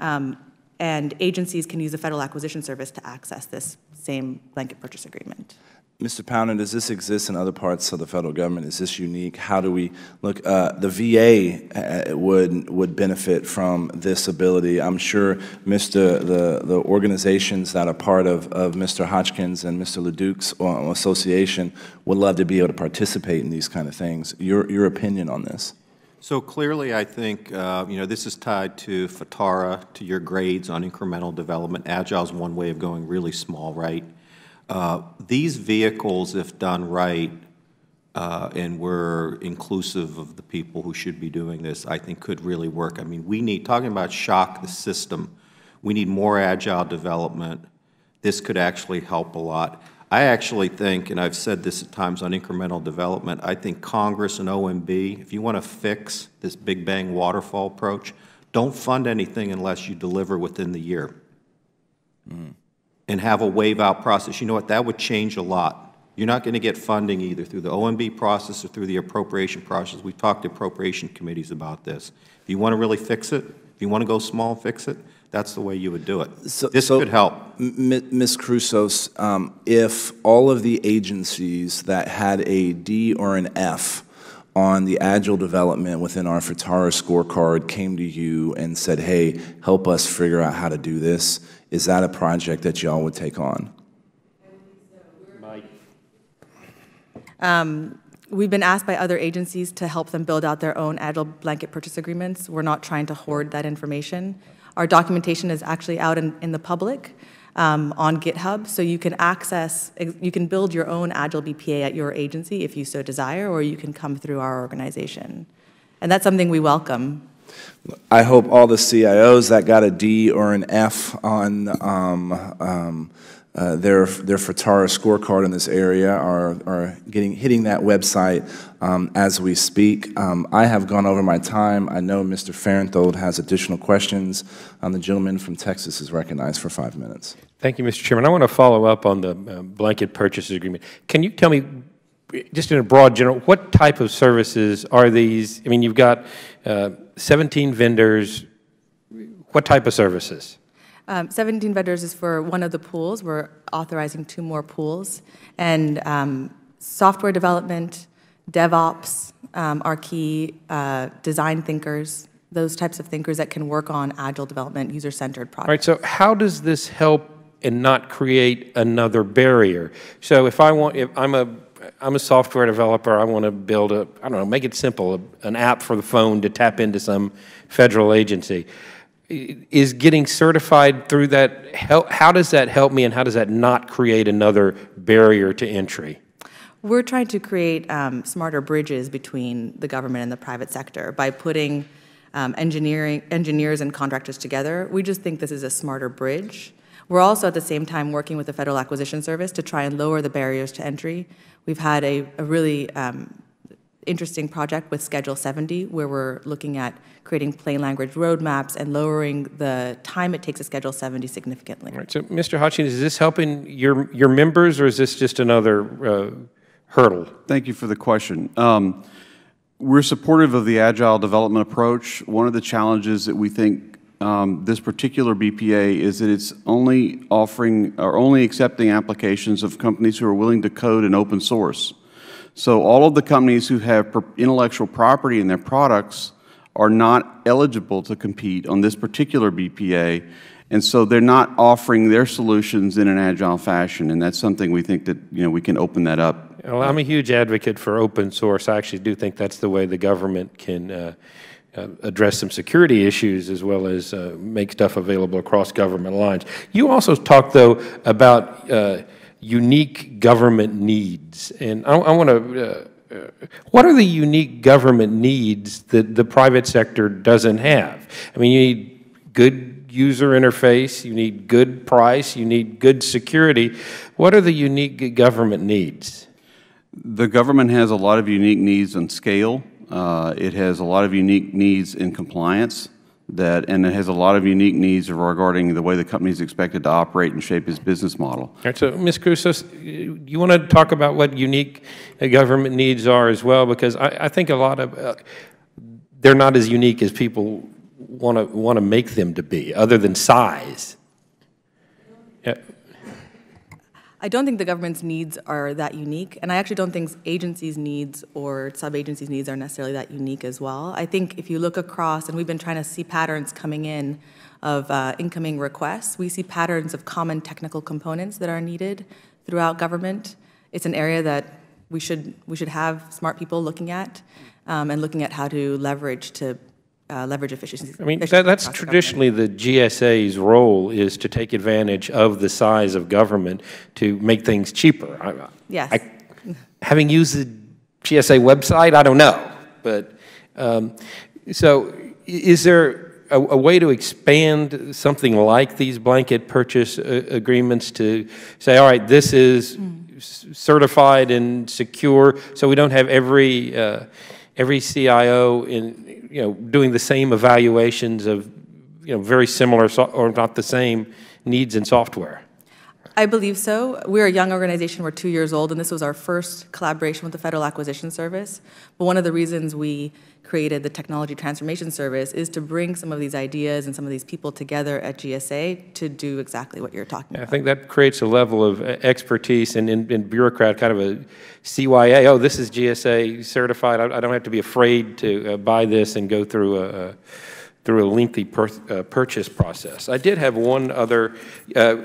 [SPEAKER 4] Um, And agencies can use the Federal Acquisition Service to access this same blanket purchase agreement.
[SPEAKER 1] Mr. Powner, does this exist in other parts of the federal government? Is this unique? How do we, look, uh, the VA uh, would, would benefit from this ability. I'm sure Mr., the, the organizations that are part of, of Mr. Hodgkins and Mr. LeDuc's uh, association would love to be able to participate in these kind of things. Your, your opinion on this?
[SPEAKER 5] So clearly, I think, uh, you know, this is tied to FITARA, to your grades on incremental development. Agile is one way of going really small, right? Uh, These vehicles, if done right, uh, and we're inclusive of the people who should be doing this, I think could really work. I mean, we need, talking about shock the system, we need more agile development. This could actually help a lot. I actually think, and I've said this at times on incremental development, I think Congress and OMB, if you want to fix this big bang waterfall approach, don't fund anything unless you deliver within the year and have a wave-out process. You know what, that would change a lot. You're not going to get funding either through the OMB process or through the appropriation process. We've talked to appropriation committees about this. If you want to really fix it, if you want to go small, fix it, that's the way you would do it.
[SPEAKER 1] So-
[SPEAKER 5] This
[SPEAKER 1] so,
[SPEAKER 5] could help.
[SPEAKER 1] Ms. Chrousos, um, if all of the agencies that had a D or an F on the agile development within our FITARA scorecard came to you and said, hey, help us figure out how to do this, is that a project that y'all would take on?
[SPEAKER 4] We've been asked by other agencies to help them build out their own Agile blanket purchase agreements. We're not trying to hoard that information. Our documentation is actually out in, in the public um, on GitHub, so you can access, you can build your own Agile BPA at your agency if you so desire, or you can come through our organization. And that's something we welcome.
[SPEAKER 1] I hope all the CIOs that got a D or an F on um, um, uh, their their FITARA scorecard in this area are are getting hitting that website um, as we speak. Um, I have gone over my time. I know Mr. Farenthold has additional questions. Um, the gentleman from Texas is recognized for five minutes.
[SPEAKER 9] Thank you, Mr. Chairman. I want to follow up on the uh, blanket purchase agreement. Can you tell me, just in a broad general, what type of services are these? I mean, you've got uh, 17 vendors. What type of services?
[SPEAKER 4] Um, 17 vendors is for one of the pools. We're authorizing two more pools. And um, software development, DevOps um, are key, uh, design thinkers, those types of thinkers that can work on agile development, user-centered
[SPEAKER 9] All right, so how does this help and not create another barrier? So if I want, if I'm a, I'm a software developer, I want to build a, I don't know, make it simple, an app for the phone to tap into some federal agency. Is getting certified through that, help, how does that help me and how does that not create another barrier to entry?
[SPEAKER 4] We're trying to create um, smarter bridges between the government and the private sector by putting um, engineering, engineers and contractors together. We just think this is a smarter bridge. We're also at the same time working with the Federal Acquisition Service to try and lower the barriers to entry. We've had a, a really um, interesting project with Schedule 70, where we're looking at creating plain language roadmaps and lowering the time it takes to Schedule 70 significantly.
[SPEAKER 9] Right. So, Mr. Hodgkins, is this helping your, your members, or is this just another uh, hurdle?
[SPEAKER 6] Thank you for the question. Um, we're supportive of the agile development approach. One of the challenges that we think um, this particular BPA is that it's only offering or only accepting applications of companies who are willing to code in open source. So all of the companies who have intellectual property in their products are not eligible to compete on this particular BPA, and so they're not offering their solutions in an agile fashion, and that's something we think that you know we can open that up.
[SPEAKER 9] Well, I'm a huge advocate for open source. I actually do think that's the way the government can uh, uh, address some security issues as well as uh, make stuff available across government lines. You also talked, though, about uh, unique government needs. And I, I want to, uh, uh, what are the unique government needs that the private sector doesn't have? I mean, you need good user interface, you need good price, you need good security. What are the unique government needs?
[SPEAKER 6] The government has a lot of unique needs on scale. Uh, it has a lot of unique needs in compliance that, and it has a lot of unique needs regarding the way the company is expected to operate and shape its business model.
[SPEAKER 9] All right, so Ms. Chrousos, you want to talk about what unique uh, government needs are as well, because I, I think a lot of, uh, they're not as unique as people want to want to make them to be, other than size. Yeah.
[SPEAKER 4] I don't think the government's needs are that unique, and I actually don't think agencies' needs or sub-agencies' needs are necessarily that unique as well. I think if you look across, and we've been trying to see patterns coming in of uh, incoming requests, we see patterns of common technical components that are needed throughout government. It's an area that we should we should have smart people looking at um, and looking at how to leverage to uh, leverage efficiencies.
[SPEAKER 9] I mean, that, that's traditionally the GSA's role is to take advantage of the size of government to make things cheaper. I,
[SPEAKER 4] yes.
[SPEAKER 9] I, having used the GSA website, I don't know. But um, so is there a, a, way to expand something like these blanket purchase uh, agreements to say, all right, this is mm. certified and secure, so we don't have every uh, every CIO in you know, doing the same evaluations of, you know, very similar so or not the same needs in software?
[SPEAKER 4] I believe so. We're a young organization. We're two years old, and this was our first collaboration with the Federal Acquisition Service. But one of the reasons we created the Technology Transformation Service is to bring some of these ideas and some of these people together at GSA to do exactly what you're talking
[SPEAKER 9] yeah,
[SPEAKER 4] about.
[SPEAKER 9] I think that creates a level of expertise and in, in, bureaucrat, kind of a CYA, oh, this is GSA certified. I, I don't have to be afraid to uh, buy this and go through a, a through a lengthy per, uh, purchase process. I did have one other, uh,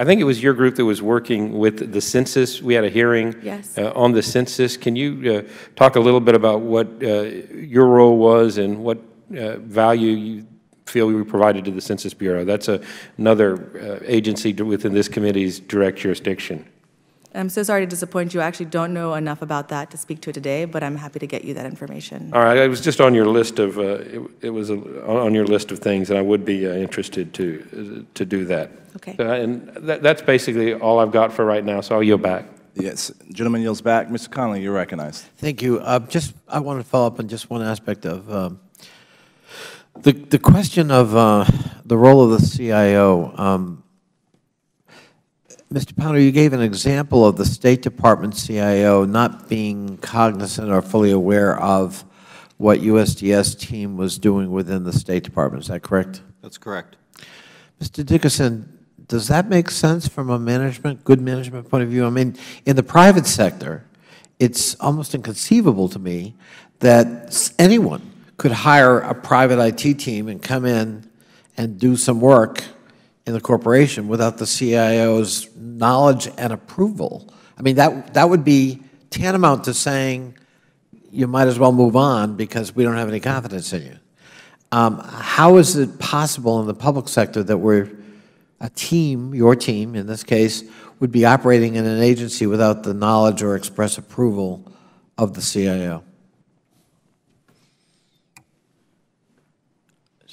[SPEAKER 9] I think it was your group that was working with the census. We had a hearing
[SPEAKER 4] yes.
[SPEAKER 9] uh, on the census. Can you uh, talk a little bit about what uh, your role was and what uh, value you feel we provided to the Census Bureau? That's a, another uh, agency within this committee's direct jurisdiction.
[SPEAKER 4] I'm so sorry to disappoint you. I actually don't know enough about that to speak to it today, but I'm happy to get you that information.
[SPEAKER 9] All right, it was just on your list of uh, it, it, was a, on your list of things, and I would be uh, interested to uh, to do that.
[SPEAKER 4] Okay.
[SPEAKER 9] Uh, and that, that's basically all I've got for right now. So I'll yield back.
[SPEAKER 1] Yes, gentleman yields back. Mr. Connolly, you're recognized.
[SPEAKER 8] Thank you. Uh, just I want to follow up on just one aspect of um, the the question of uh, the role of the CIO. Um, Mr. Powner, you gave an example of the State Department CIO not being cognizant or fully aware of what USDS team was doing within the State Department. Is that correct?
[SPEAKER 5] That's correct.
[SPEAKER 8] Mr. Dickerson, does that make sense from a management, good management point of view? I mean, in the private sector, it's almost inconceivable to me that anyone could hire a private IT team and come in and do some work in the corporation without the CIO's knowledge and approval. I mean, that, that would be tantamount to saying you might as well move on because we don't have any confidence in you. Um, how is it possible in the public sector that we're a team, your team in this case, would be operating in an agency without the knowledge or express approval of the CIO?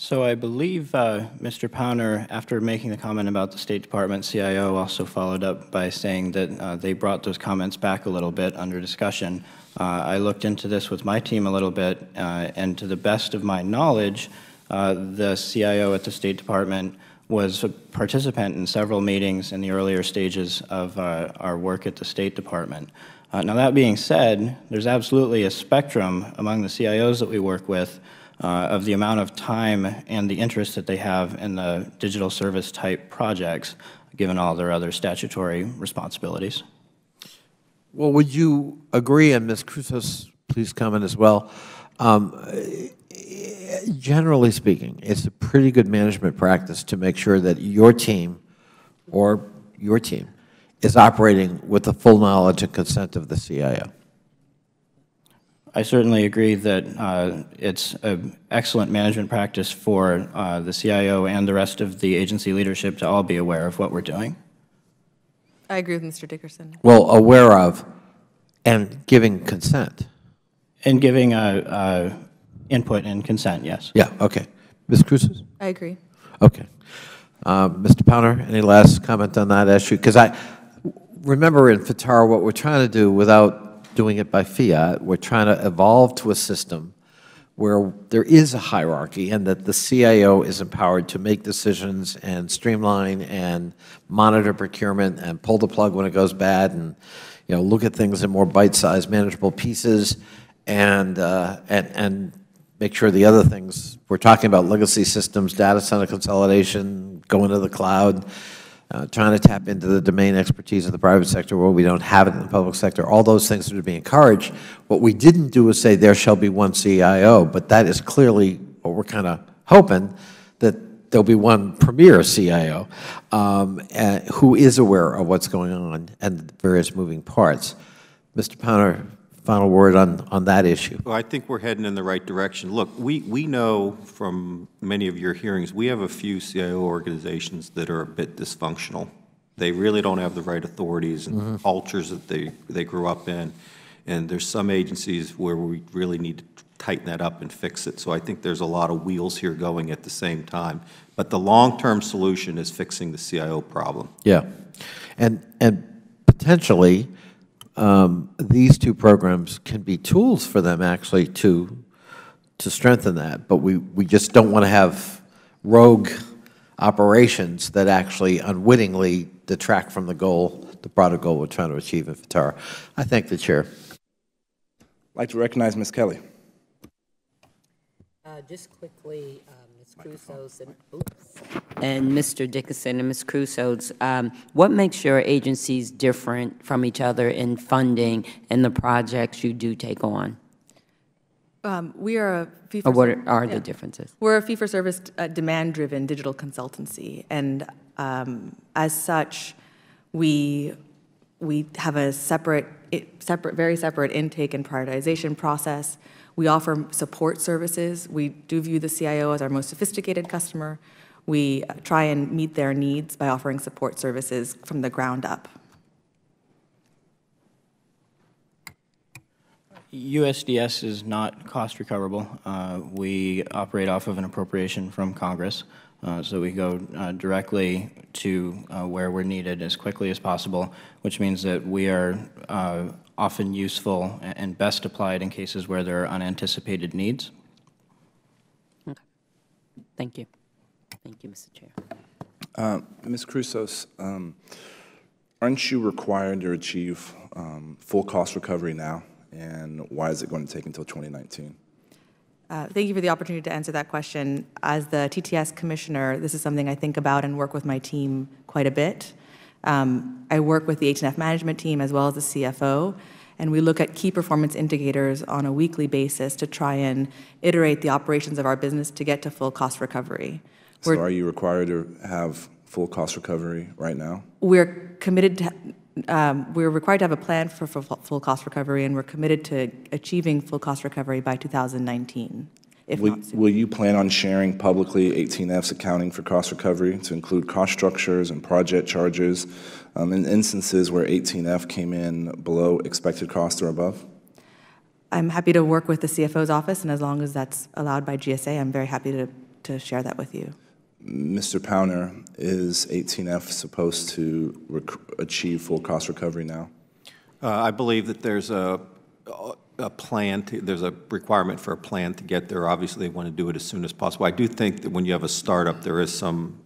[SPEAKER 3] So I believe uh, Mr. Powner, after making the comment about the State Department CIO, also followed up by saying that uh, they brought those comments back a little bit under discussion. Uh, I looked into this with my team a little bit, uh, and to the best of my knowledge, uh, the CIO at the State Department was a participant in several meetings in the earlier stages of uh, our work at the State Department. now, that being said, there's absolutely a spectrum among the CIOs that we work with uh, of the amount of time and the interest that they have in the digital service type projects, given all their other statutory responsibilities.
[SPEAKER 8] Well, would you agree, and Ms. Chrousos, please comment as well, um, generally speaking, it's a pretty good management practice to make sure that your team or your team is operating with the full knowledge and consent of the CIO.
[SPEAKER 3] I certainly agree that uh, it's an excellent management practice for uh, the CIO and the rest of the agency leadership to all be aware of what we're doing.
[SPEAKER 4] I agree with Mr. Dickerson.
[SPEAKER 8] Well, aware of and giving consent.
[SPEAKER 3] And giving uh, uh input and consent, yes.
[SPEAKER 8] Yeah, okay. Ms. Cruz?
[SPEAKER 4] I agree.
[SPEAKER 8] Okay. Uh, Mr. Powner, any last comment on that issue? Because I remember in FITARA what we're trying to do without doing it by fiat. We're trying to evolve to a system where there is a hierarchy and that the CIO is empowered to make decisions and streamline and monitor procurement and pull the plug when it goes bad and you know look at things in more bite-sized manageable pieces and uh, and and make sure the other things we're talking about legacy systems data center consolidation going to the cloud uh, trying to tap into the domain expertise of the private sector where we don't have it in the public sector. All those things are to be encouraged. What we didn't do is say there shall be one CIO, but that is clearly what we're kind of hoping, that there'll be one premier CIO um, uh, who is aware of what's going on and the various moving parts. Mr. Powner, final word on, on that issue.
[SPEAKER 5] Well, I think we're heading in the right direction. Look, we, we know from many of your hearings, we have a few CIO organizations that are a bit dysfunctional. They really don't have the right authorities and mm -hmm. cultures that they, they grew up in. And there's some agencies where we really need to tighten that up and fix it. So I think there's a lot of wheels here going at the same time. But the long-term solution is fixing the CIO problem.
[SPEAKER 8] Yeah. And, and potentially, um, these two programs can be tools for them actually to to strengthen that. But we, we just don't want to have rogue operations that actually unwittingly detract from the goal, the broader goal we're trying to achieve in FITARA. I thank the Chair.
[SPEAKER 1] I'd like to recognize Ms. Kelly.
[SPEAKER 2] Uh, just quickly, uh, Chrousos and, oops, and Mr. Dickerson and Ms. Chrousos, um, what makes your agencies different from each other in funding and the projects you do take on?
[SPEAKER 4] Um, we are a fee
[SPEAKER 2] for or what are yeah. the differences?
[SPEAKER 4] We're a fee for service, uh, demand driven digital consultancy, and um, as such, we we have a separate, separate, very separate intake and prioritization process. We offer support services. We do view the CIO as our most sophisticated customer. We try and meet their needs by offering support services from the ground up.
[SPEAKER 3] USDS is not cost recoverable. Uh, we operate off of an appropriation from Congress. Uh, so we go uh, directly to uh, where we're needed as quickly as possible, which means that we are uh, often useful and best applied in cases where there are unanticipated needs.
[SPEAKER 2] Okay. Thank you. Thank you, Mr. Chair.
[SPEAKER 1] Uh, Ms. Chrousos, um, aren't you required to achieve um, full cost recovery now? And why is it going to take until 2019?
[SPEAKER 4] Uh, thank you for the opportunity to answer that question. As the TTS Commissioner, this is something I think about and work with my team quite a bit. Um, I work with the 18F management team as well as the CFO, and we look at key performance indicators on a weekly basis to try and iterate the operations of our business to get to full cost recovery.
[SPEAKER 1] So are you required to have full cost recovery right now?
[SPEAKER 4] We're committed to um, we're required to have a plan for, for, full cost recovery, and we're committed to achieving full cost recovery by 2019. If
[SPEAKER 1] Will
[SPEAKER 4] not soon.
[SPEAKER 1] will you plan on sharing publicly 18F's accounting for cost recovery to include cost structures and project charges um, in instances where 18F came in below expected cost or above?
[SPEAKER 4] I'm happy to work with the CFO's office, and as long as that's allowed by GSA, I'm very happy to, to share that with you.
[SPEAKER 1] Mr. Powner, is 18F supposed to rec- achieve full cost recovery now?
[SPEAKER 5] Uh, I believe that there's a, a plan, to- there's a requirement for a plan to get there. Obviously, they want to do it as soon as possible. I do think that when you have a startup, there is some,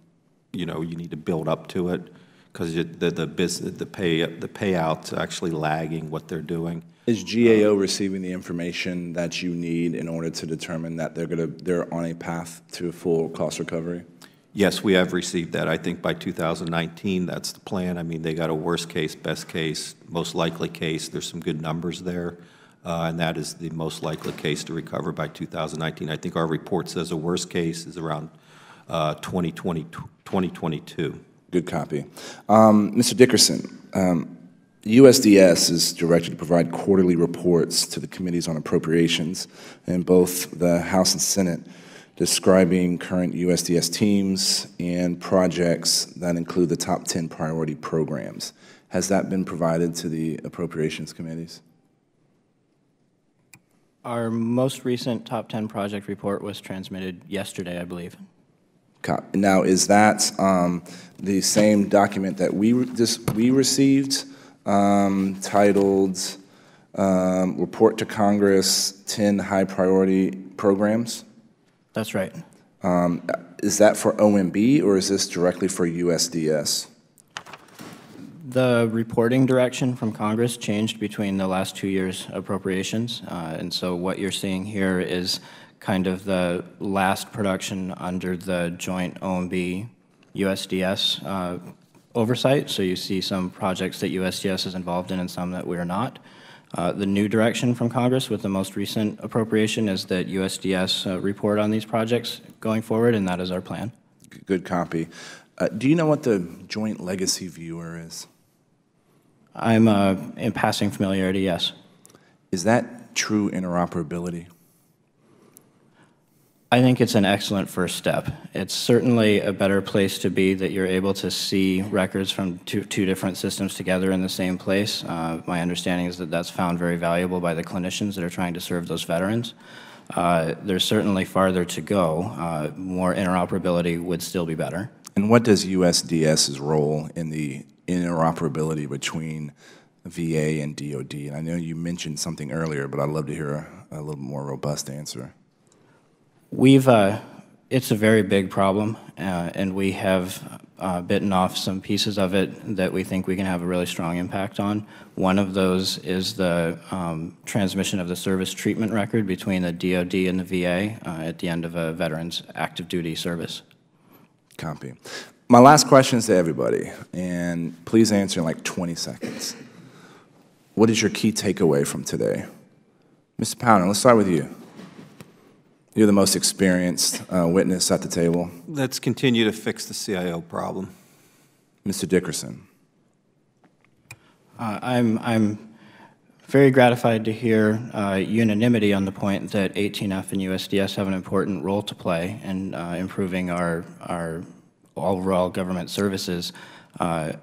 [SPEAKER 5] you know, you need to build up to it because the, the business, the pay, the payout's actually lagging what they're doing.
[SPEAKER 1] Is GAO um, receiving the information that you need in order to determine that they're going to, they're on a path to full cost recovery?
[SPEAKER 5] Yes, we have received that. I think by 2019, that's the plan. I mean, they got a worst case, best case, most likely case. There's some good numbers there, uh, and that is the most likely case to recover by 2019. I think our report says a worst case is around uh, 2020, 2022.
[SPEAKER 1] Good copy. Um, Mr. Dickerson, um, USDS is directed to provide quarterly reports to the committees on appropriations in both the House and Senate describing current USDS teams and projects that include the top 10 priority programs. Has that been provided to the appropriations committees?
[SPEAKER 3] Our most recent top 10 project report was transmitted yesterday, I believe.
[SPEAKER 1] Now, is that um, the same document that we, this- we received um, titled um, Report to Congress 10 High Priority Programs?
[SPEAKER 3] That's right.
[SPEAKER 1] Um, Is that for OMB or is this directly for USDS?
[SPEAKER 3] The reporting direction from Congress changed between the last two years' appropriations, uh, and so what you're seeing here is kind of the last production under the joint OMB USDS uh, oversight. So you see some projects that USDS is involved in and some that we're not. Uh, The new direction from Congress with the most recent appropriation is that USDS uh, report on these projects going forward, and that is our plan.
[SPEAKER 1] Good copy. Uh, Do you know what the Joint Legacy Viewer is?
[SPEAKER 3] I'm uh, in passing familiarity, yes.
[SPEAKER 1] Is that true interoperability?
[SPEAKER 3] I think it's an excellent first step. It's certainly a better place to be that you're able to see records from two, two different systems together in the same place. Uh, my understanding is that that's found very valuable by the clinicians that are trying to serve those veterans. Uh, there's certainly farther to go. Uh, more interoperability would still be better.
[SPEAKER 1] And what does USDS's role in the interoperability between VA and DoD? And I know you mentioned something earlier, but I'd love to hear a, a little more robust answer.
[SPEAKER 3] We've, uh, it's a very big problem, uh, and we have uh, bitten off some pieces of it that we think we can have a really strong impact on. One of those is the um, transmission of the service treatment record between the DoD and the VA uh, at the end of a veteran's active duty service.
[SPEAKER 1] Copy. My last question is to everybody, and please answer in like 20 seconds. What is your key takeaway from today? Mr. Powner, let's start with you. You're the most experienced uh, witness at the table.
[SPEAKER 5] Let's continue to fix the CIO problem.
[SPEAKER 1] Mr. Dickerson.
[SPEAKER 3] Uh, I'm, I'm very gratified to hear uh, unanimity on the point that 18F and USDS have an important role to play in uh, improving our, our overall government services. Uh,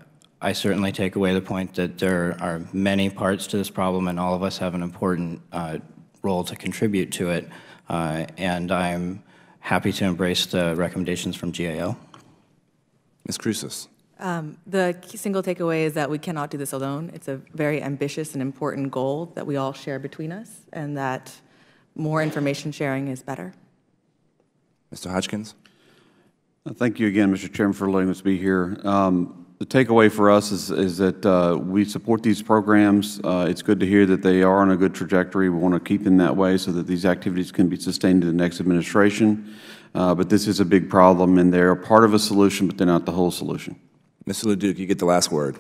[SPEAKER 3] I certainly take away the point that there are many parts to this problem, and all of us have an important uh, role to contribute to it. Uh, and I'm happy to embrace the recommendations from GAO.
[SPEAKER 1] Ms. Chrousos.
[SPEAKER 4] Um, The single takeaway is that we cannot do this alone. It's a very ambitious and important goal that we all share between us, and that more information sharing is better.
[SPEAKER 1] Mr. Hodgkins.
[SPEAKER 6] Uh, Thank you again, Mr. Chairman, for letting us be here. Um, The takeaway for us is, is that uh, we support these programs. Uh, It's good to hear that they are on a good trajectory. We want to keep them that way so that these activities can be sustained in the next administration. Uh, But this is a big problem, and they're a part of a solution, but they're not the whole solution.
[SPEAKER 1] Mr. LeDuc, you get the last word.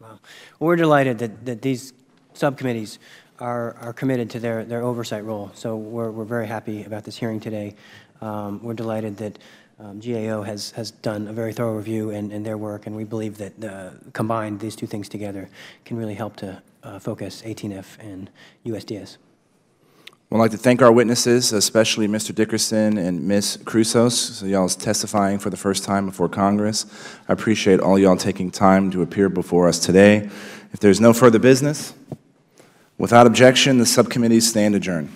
[SPEAKER 7] Well, We're delighted that, that these subcommittees are, are committed to their, their oversight role. So we're, we're very happy about this hearing today. Um, we're delighted that um, GAO has, has done a very thorough review in, in their work, and we believe that uh, combined, these two things together can really help to uh, focus 18F and USDS.
[SPEAKER 1] I'd like to thank our witnesses, especially Mr. Dickerson and Ms. Chrousos, so y'all is testifying for the first time before Congress. I appreciate all y'all taking time to appear before us today. If there's no further business, without objection, the subcommittees stand adjourned.